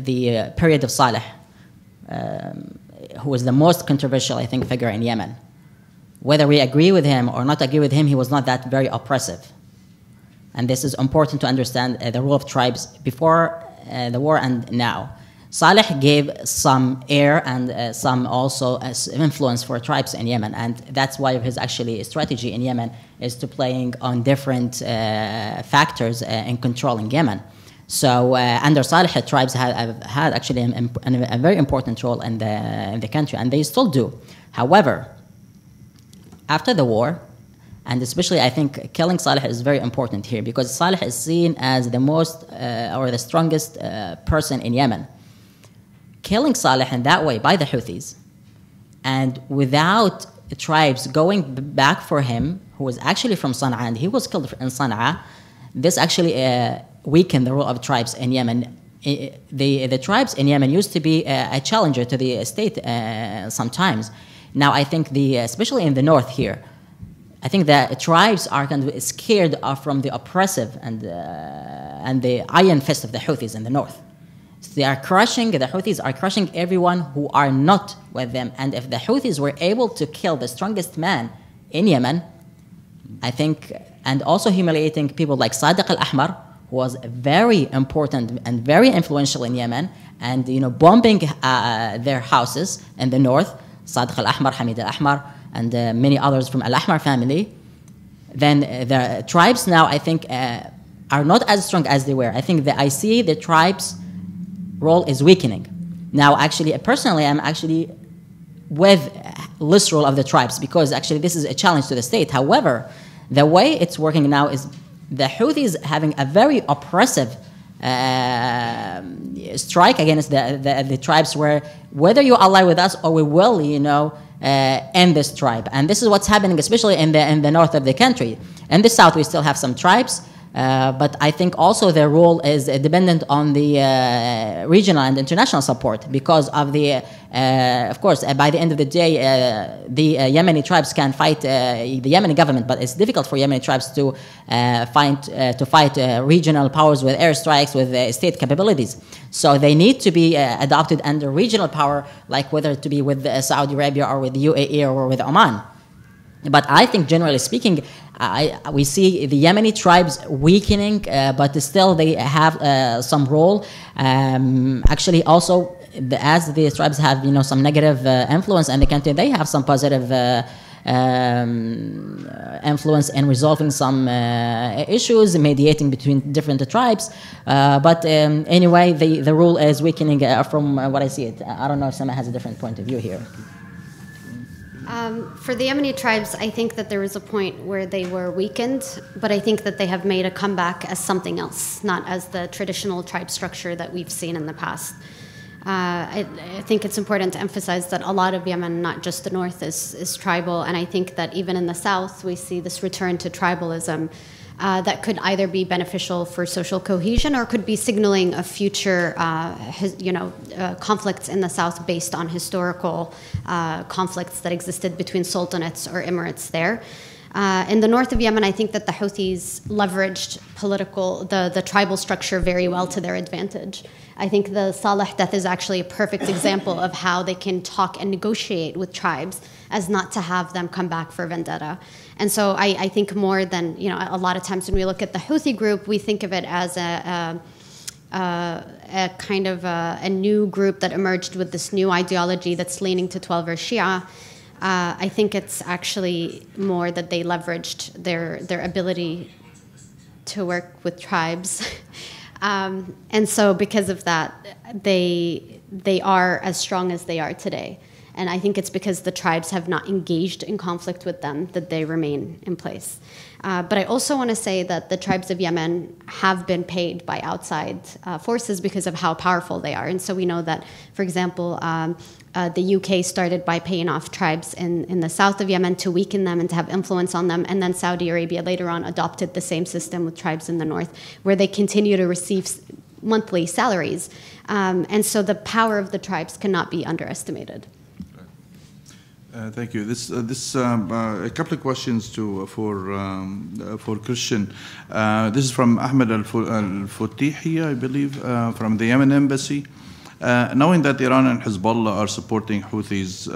the uh, period of Saleh, um, who was the most controversial, I think, figure in Yemen, whether we agree with him or not agree with him, he was not that very oppressive. And this is important to understand uh, the role of tribes before uh, the war and now. Saleh gave some air and uh, some also uh, influence for tribes in Yemen, and that's why his actually strategy in Yemen is to playing on different uh, factors uh, in controlling Yemen. So uh, under Saleh, tribes had, have had actually a, a very important role in the in the country, and they still do. However, after the war, and especially I think killing Saleh is very important here because Saleh is seen as the most uh, or the strongest person in Yemen. Killing Saleh in that way by the Houthis, and without tribes going back for him, who was actually from Sana'a, and he was killed in Sana'a, this actually uh, weakened the role of tribes in Yemen. The, the tribes in Yemen used to be a, a challenger to the state uh, sometimes. Now I think the, especially in the north here, I think that tribes are kind of scared from the oppressive and, uh, and the iron fist of the Houthis in the north. They are crushing, the Houthis are crushing everyone who are not with them. And if the Houthis were able to kill the strongest man in Yemen, I think, and also humiliating people like Sadiq al-Ahmar, who was very important and very influential in Yemen, and you know, bombing uh, their houses in the north, Sadiq al-Ahmar, Hamid al-Ahmar, and uh, many others from Al-Ahmar family, then uh, the tribes now, I think, uh, are not as strong as they were. I think that I see the tribes' role is weakening. Now, actually, personally, I'm actually with less role of the tribes because actually this is a challenge to the state. However, the way it's working now is the Houthis having a very oppressive uh, strike against the, the, the, tribes where whether you ally with us or we will, you know, uh, end this tribe. And this is what's happening, especially in the, in the north of the country. In the south, we still have some tribes. Uh, but I think also their role is uh, dependent on the uh, regional and international support because of the, uh, of course, uh, by the end of the day, the Yemeni tribes can fight the Yemeni government, but it's difficult for Yemeni tribes to find to fight regional powers with airstrikes, with state capabilities. So they need to be adopted under regional power, like whether to be with Saudi Arabia or with the UAE or with Oman. But I think, generally speaking, I, we see the Yemeni tribes weakening, uh, but still they have uh, some role. Um, actually, also the, as the tribes have you know some negative uh, influence in the country, they have some positive. Uh, um, influence in resolving some uh, issues, mediating between different tribes. Uh, but um, anyway, the, the rule is weakening from what I see it. I don't know if someone has a different point of view here. Um, for the Yemeni tribes, I think that there was a point where they were weakened, but I think that they have made a comeback as something else, not as the traditional tribe structure that we've seen in the past. Uh, I, I, think it's important to emphasize that a lot of Yemen, not just the north, is, is tribal, and I think that even in the south, we see this return to tribalism uh, that could either be beneficial for social cohesion or could be signaling a future, uh, his, you know, uh, conflicts in the south based on historical uh, conflicts that existed between sultanates or emirates there. Uh, in the north of Yemen, I think that the Houthis leveraged political, the, the tribal structure very well to their advantage. I think the Saleh death is actually a perfect example of how they can talk and negotiate with tribes as not to have them come back for vendetta. And so I, I think more than, you know, a lot of times when we look at the Houthi group, we think of it as a, a, a, kind of a, a, new group that emerged with this new ideology that's leaning to Twelver Shia. Uh, I think it's actually more that they leveraged their, their ability to work with tribes. um, and so because of that, they, they are as strong as they are today. And I think it's because the tribes have not engaged in conflict with them that they remain in place. Uh, but I also want to say that the tribes of Yemen have been paid by outside uh, forces because of how powerful they are. And so we know that, for example, um, uh, the UK started by paying off tribes in, in the south of Yemen to weaken them and to have influence on them. And then Saudi Arabia later on adopted the same system with tribes in the north, where they continue to receive monthly salaries. Um, and so the power of the tribes cannot be underestimated. Uh, thank you. This, uh, this um, uh, a couple of questions to for um, uh, for Kristian. Uh, this is from Ahmed Al Futihi, I believe, uh, from the Yemen embassy. knowing that Iran and Hezbollah are supporting Houthis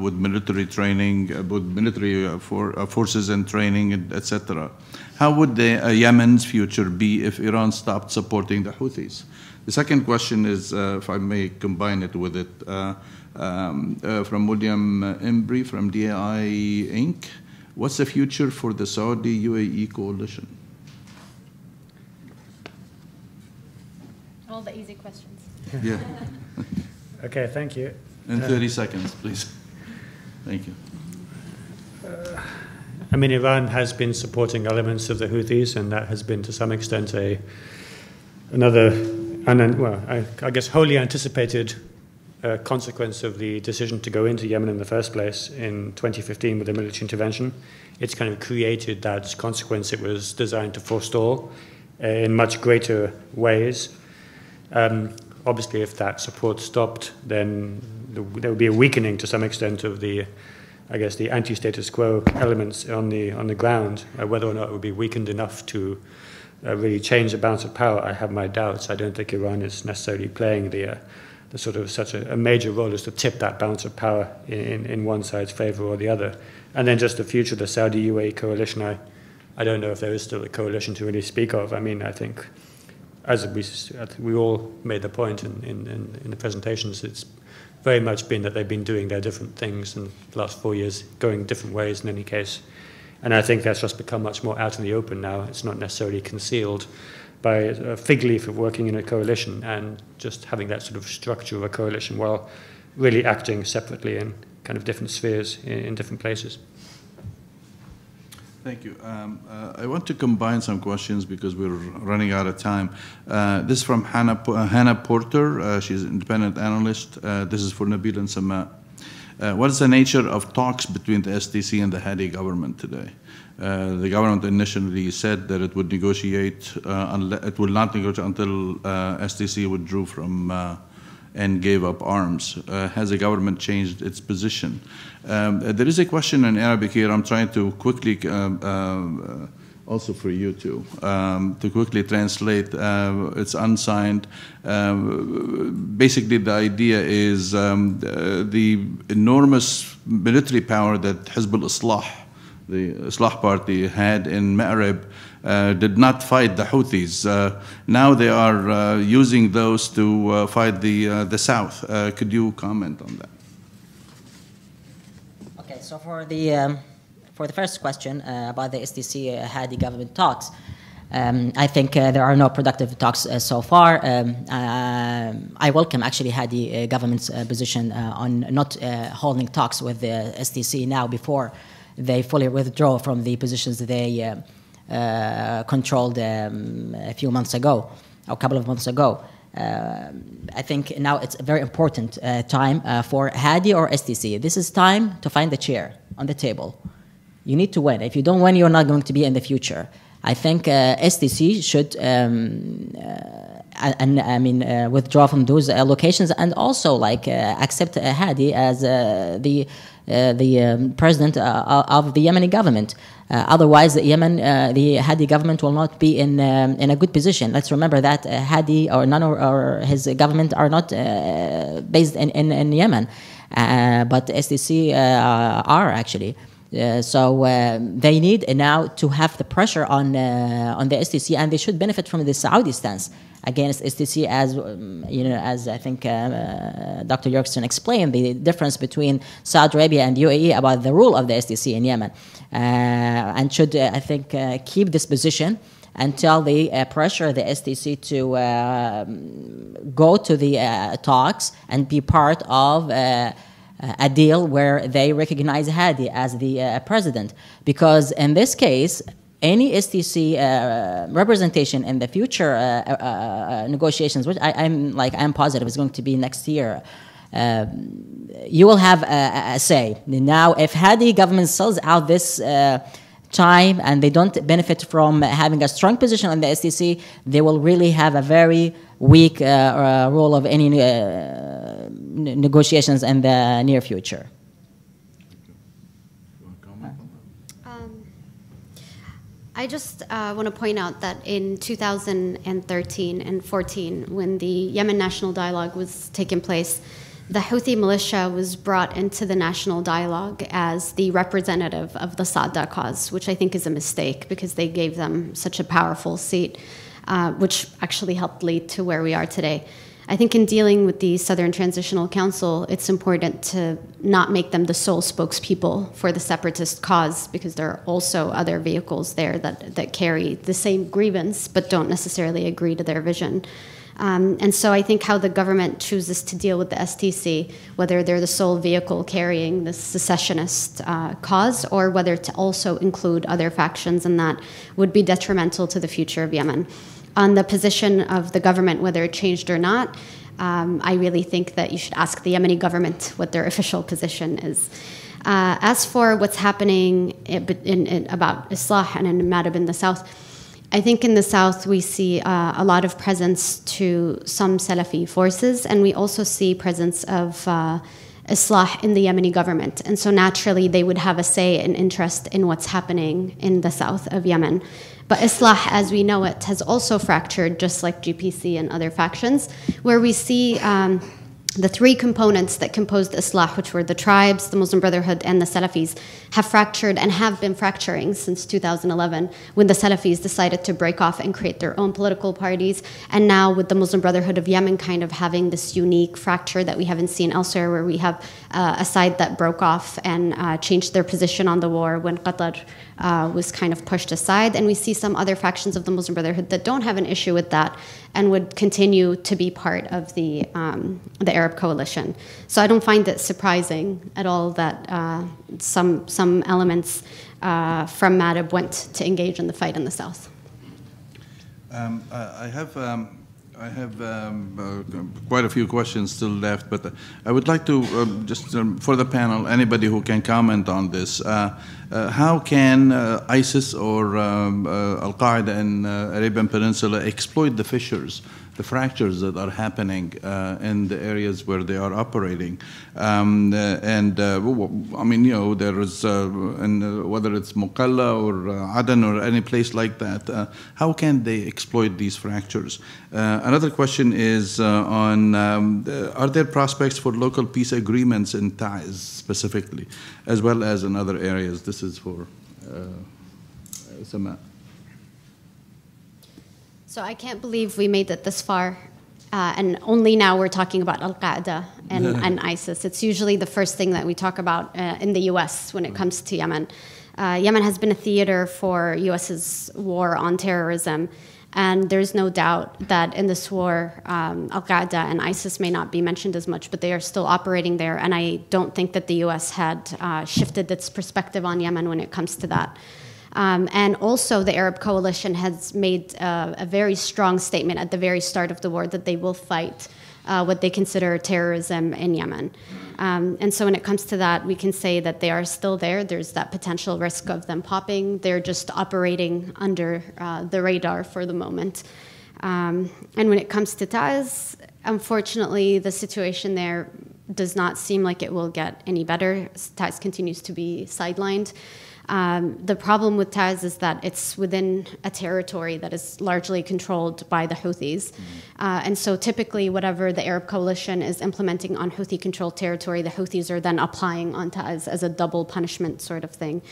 with military training, with military for, forces and training, etc., how would the, Yemen's future be if Iran stopped supporting the Houthis? The second question is, if I may combine it with it um, uh, from William Embry from DAI Inc. What's the future for the Saudi UAE coalition? All the easy questions. Yeah. okay, thank you. In 30 seconds, please. Thank you. Uh, I mean, Iran has been supporting elements of the Houthis, and that has been to some extent a another, and well, I, I guess wholly anticipated a consequence of the decision to go into Yemen in the first place in 2015 with the military intervention. It's kind of created that consequence it was designed to forestall uh, in much greater ways. Um, obviously, if that support stopped, then there would be a weakening to some extent of the, I guess, the anti-status quo elements on the on the ground. Uh, whether or not it would be weakened enough to uh, really change the balance of power, I have my doubts. I don't think Iran is necessarily playing the uh, the sort of such a, a, major role is to tip that balance of power in, in, in, one side's favor or the other. And then just the future the Saudi UAE coalition, I, I don't know if there is still a coalition to really speak of. I mean, I think, as we, we all made the point in, in, in the presentations, it's very much been that they've been doing their different things in the last four years, going different ways in any case. And I think that's just become much more out in the open now. It's not necessarily concealed by a fig leaf of working in a coalition and just having that sort of structure of a coalition while really acting separately in kind of different spheres in, in different places. Thank you. Um, uh, I want to combine some questions because we're running out of time. Uh, this is from Hannah, uh, Hannah Porter. Uh, she's an independent analyst. Uh, this is for Nabeel and Sama. Uh, what is the nature of talks between the STC and the Hadi government today? Uh, the government initially said that it would negotiate, uh, it will not negotiate until uh, STC withdrew from uh, and gave up arms. Uh, has the government changed its position? Um, there is a question in Arabic here. I'm trying to quickly, also for you too, um, to quickly translate. it's unsigned. Basically, the idea is um, the enormous military power that Hizb al-Islah the Islah party had in Ma'rib uh, did not fight the Houthis. Uh, now they are uh, using those to uh, fight the, uh, the south. Uh, could you comment on that? Okay, so for the, um, for the first question about the STC Hadi government talks, um, I think there are no productive talks so far. Um, I welcome actually Hadi government's position on not holding talks with the STC now before they fully withdraw from the positions they uh, uh, controlled um, a few months ago, or a couple of months ago. Uh, I think now it's a very important uh, time uh, for Hadi or STC. This is time to find the chair on the table. You need to win. If you don't win, you're not going to be in the future. I think uh, STC should, um, and I mean, withdraw from those locations and also like accept Hadi as the the um, president uh, of the Yemeni government. Uh, otherwise, the Yemen, the Hadi government will not be in um, in a good position. Let's remember that Hadi or none or, or his government are not based in, in, in Yemen, but STC are actually. Uh, so uh, they need now to have the pressure on uh, on the STC, and they should benefit from the Saudi stance against STC, as um, you know, as I think uh, uh, Dr. Ulrichsen explained, the difference between Saudi Arabia and UAE about the rule of the STC in Yemen, uh, and should uh, I think uh, keep this position until they uh, pressure the STC to go to the talks and be part of. A deal where they recognize Hadi as the president, because in this case, any STC uh, representation in the future uh, uh, uh, negotiations, which I, am like I'm positive is going to be next year, uh, you will have a, a, say. Now, if Hadi government sells out this uh, time and they don't benefit from having a strong position on the STC, they will really have a very weak uh, uh role of any uh, negotiations in the near future. Um, I just uh, want to point out that in 2013 and 14, when the Yemen National Dialogue was taking place, the Houthi militia was brought into the national dialogue as the representative of the Saada cause, which I think is a mistake because they gave them such a powerful seat, uh, which actually helped lead to where we are today. I think in dealing with the Southern Transitional Council, it's important to not make them the sole spokespeople for the separatist cause because there are also other vehicles there that, that carry the same grievance but don't necessarily agree to their vision. Um, and so I think how the government chooses to deal with the STC, whether they're the sole vehicle carrying the secessionist uh, cause or whether to also include other factions in that, would be detrimental to the future of Yemen on the position of the government, whether it changed or not, um, I really think that you should ask the Yemeni government what their official position is. Uh, as for what's happening in, in, in, about Islah and in Ma'rib in the south, I think in the south we see uh, a lot of presence to some Salafi forces, and we also see presence of uh, Islah in the Yemeni government. And so naturally, they would have a say and interest in what's happening in the south of Yemen. But Islah, as we know it, has also fractured, just like GPC and other factions, where we see. Um, the three components that composed Islah, which were the tribes, the Muslim Brotherhood, and the Salafis, have fractured and have been fracturing since 2011 when the Salafis decided to break off and create their own political parties. And now, with the Muslim Brotherhood of Yemen kind of having this unique fracture that we haven't seen elsewhere, where we have uh, a side that broke off and uh, changed their position on the war when Qatar uh, was kind of pushed aside. And we see some other factions of the Muslim Brotherhood that don't have an issue with that and would continue to be part of the, um, the Arab coalition. So I don't find it surprising at all that uh, some, some elements uh, from Ma'rib went to engage in the fight in the south. Um, I have um, I have um, uh, quite a few questions still left, but I would like to um, just um, for the panel, anybody who can comment on this. Uh, uh, how can uh, ISIS or um, uh, Al Qaeda in uh, Arabian Peninsula exploit the fissures the fractures that are happening uh, in the areas where they are operating. Um, uh, and uh, I mean, you know, there is, and, uh, whether it's Mukalla or uh, Aden or any place like that, uh, how can they exploit these fractures? another question is on um, are there prospects for local peace agreements in Taiz specifically, as well as in other areas? This is for Sama. So I can't believe we made it this far. Uh, and only now we're talking about Al Qaeda and, and, ISIS. It's usually the first thing that we talk about uh, in the US when it comes to Yemen. Uh, Yemen has been a theater for US's war on terrorism. And there's no doubt that in this war, um, Al Qaeda and ISIS may not be mentioned as much, but they are still operating there. And I don't think that the US had uh, shifted its perspective on Yemen when it comes to that. Um, and also, the Arab coalition has made uh, a very strong statement at the very start of the war that they will fight uh, what they consider terrorism in Yemen. Um, and so, when it comes to that, we can say that they are still there. There's that potential risk of them popping. They're just operating under uh, the radar for the moment. Um, and when it comes to Taiz, unfortunately, the situation there does not seem like it will get any better. Taiz continues to be sidelined. Um, the problem with Taiz is that it's within a territory that is largely controlled by the Houthis. Mm-hmm. Uh, and so typically, whatever the Arab coalition is implementing on Houthi controlled territory, the Houthis are then applying on Taiz as a double punishment sort of thing.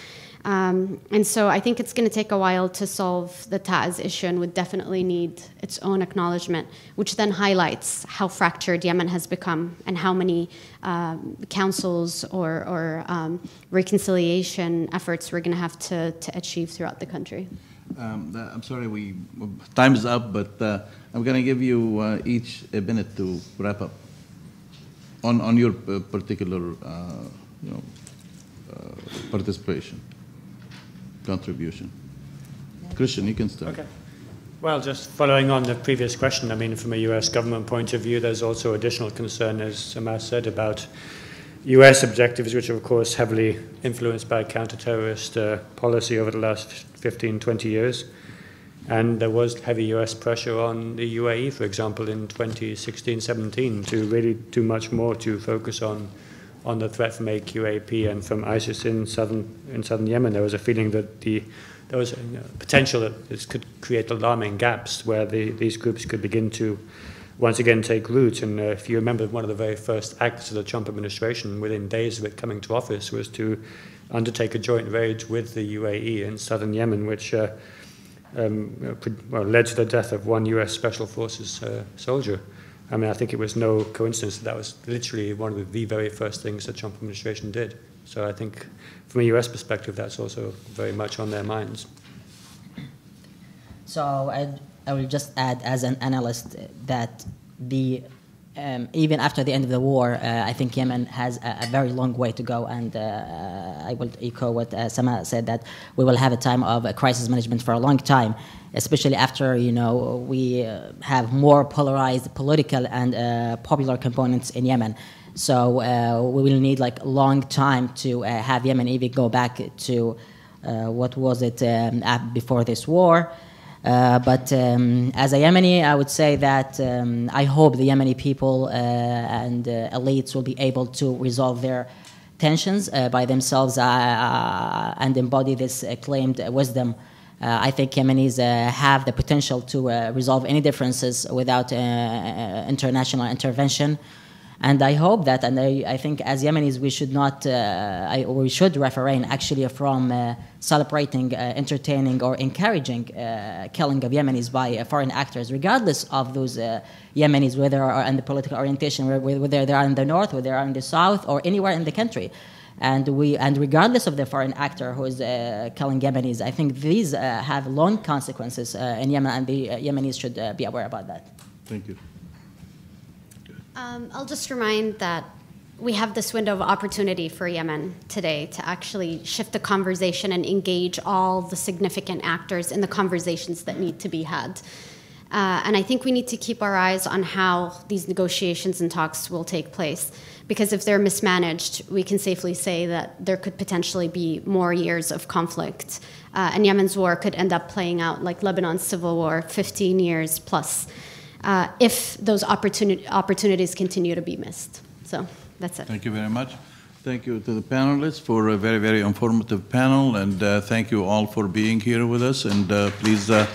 Um, and so I think it's going to take a while to solve the Taiz issue and would definitely need its own acknowledgement, which then highlights how fractured Yemen has become and how many um, councils or, or um, reconciliation efforts we're going to have to, to achieve throughout the country. Um, I'm sorry, we time is up, but uh, I'm going to give you uh, each a minute to wrap up on on your uh, particular uh, you know, uh, participation contribution. Kristian, you can start. Okay. Well, just following on the previous question, I mean, from a US government point of view, there's also additional concern, as Sama said, about US objectives, which are, of course, heavily influenced by counter-terrorist uh, policy over the last 15, 20 years. And there was heavy US pressure on the UAE, for example, in 2016 17 to really do much more to focus on on the threat from AQAP and from ISIS in southern in southern Yemen. There was a feeling that the there was you know, potential that this could create alarming gaps where the, these groups could begin to once again take root. And uh, if you remember, one of the very first acts of the Trump administration, within days of it coming to office, was to undertake a joint raid with the UAE in southern Yemen, which uh, um, well, led to the death of one U.S. Special Forces uh, soldier. I mean, I think it was no coincidence that that was literally one of the, very first things the Trump administration did. So I think, from a U.S. perspective, that's also very much on their minds. So I, I will just add, as an analyst, that the um, even after the end of the war, uh, I think Yemen has a, a, very long way to go, and uh, I will echo what uh, Sama said that we will have a time of crisis management for a long time, especially after you know we uh, have more polarized political and uh, popular components in Yemen. So uh, we will need like a long time to have Yemen even go back to what was it um, before this war. Uh, but um, as a Yemeni, I would say that um, I hope the Yemeni people uh, and uh, elites will be able to resolve their tensions uh, by themselves uh, and embody this claimed wisdom. I think Yemenis have the potential to resolve any differences without international intervention. And I hope that, and I, I think as Yemenis, we should not, uh, I, we should refrain actually from uh, celebrating, uh, entertaining, or encouraging uh, killing of Yemenis by uh, foreign actors, regardless of those uh, Yemenis, whether are in the political orientation, whether they are in the north, whether they are in the south, or anywhere in the country. And we, and regardless of the foreign actor who is killing Yemenis, I think these have long consequences in Yemen, and the Yemenis should be aware about that. Thank you. Um, I'll just remind that we have this window of opportunity for Yemen today to actually shift the conversation and engage all the significant actors in the conversations that need to be had. Uh, and I think we need to keep our eyes on how these negotiations and talks will take place. Because if they're mismanaged, we can safely say that there could potentially be more years of conflict. Uh, and Yemen's war could end up playing out like Lebanon's civil war, 15 years plus uh, if those opportuni- opportunities continue to be missed. So that's it. Thank you very much. Thank you to the panelists for a very, very informative panel, and uh, thank you all for being here with us. And uh, please. Uh,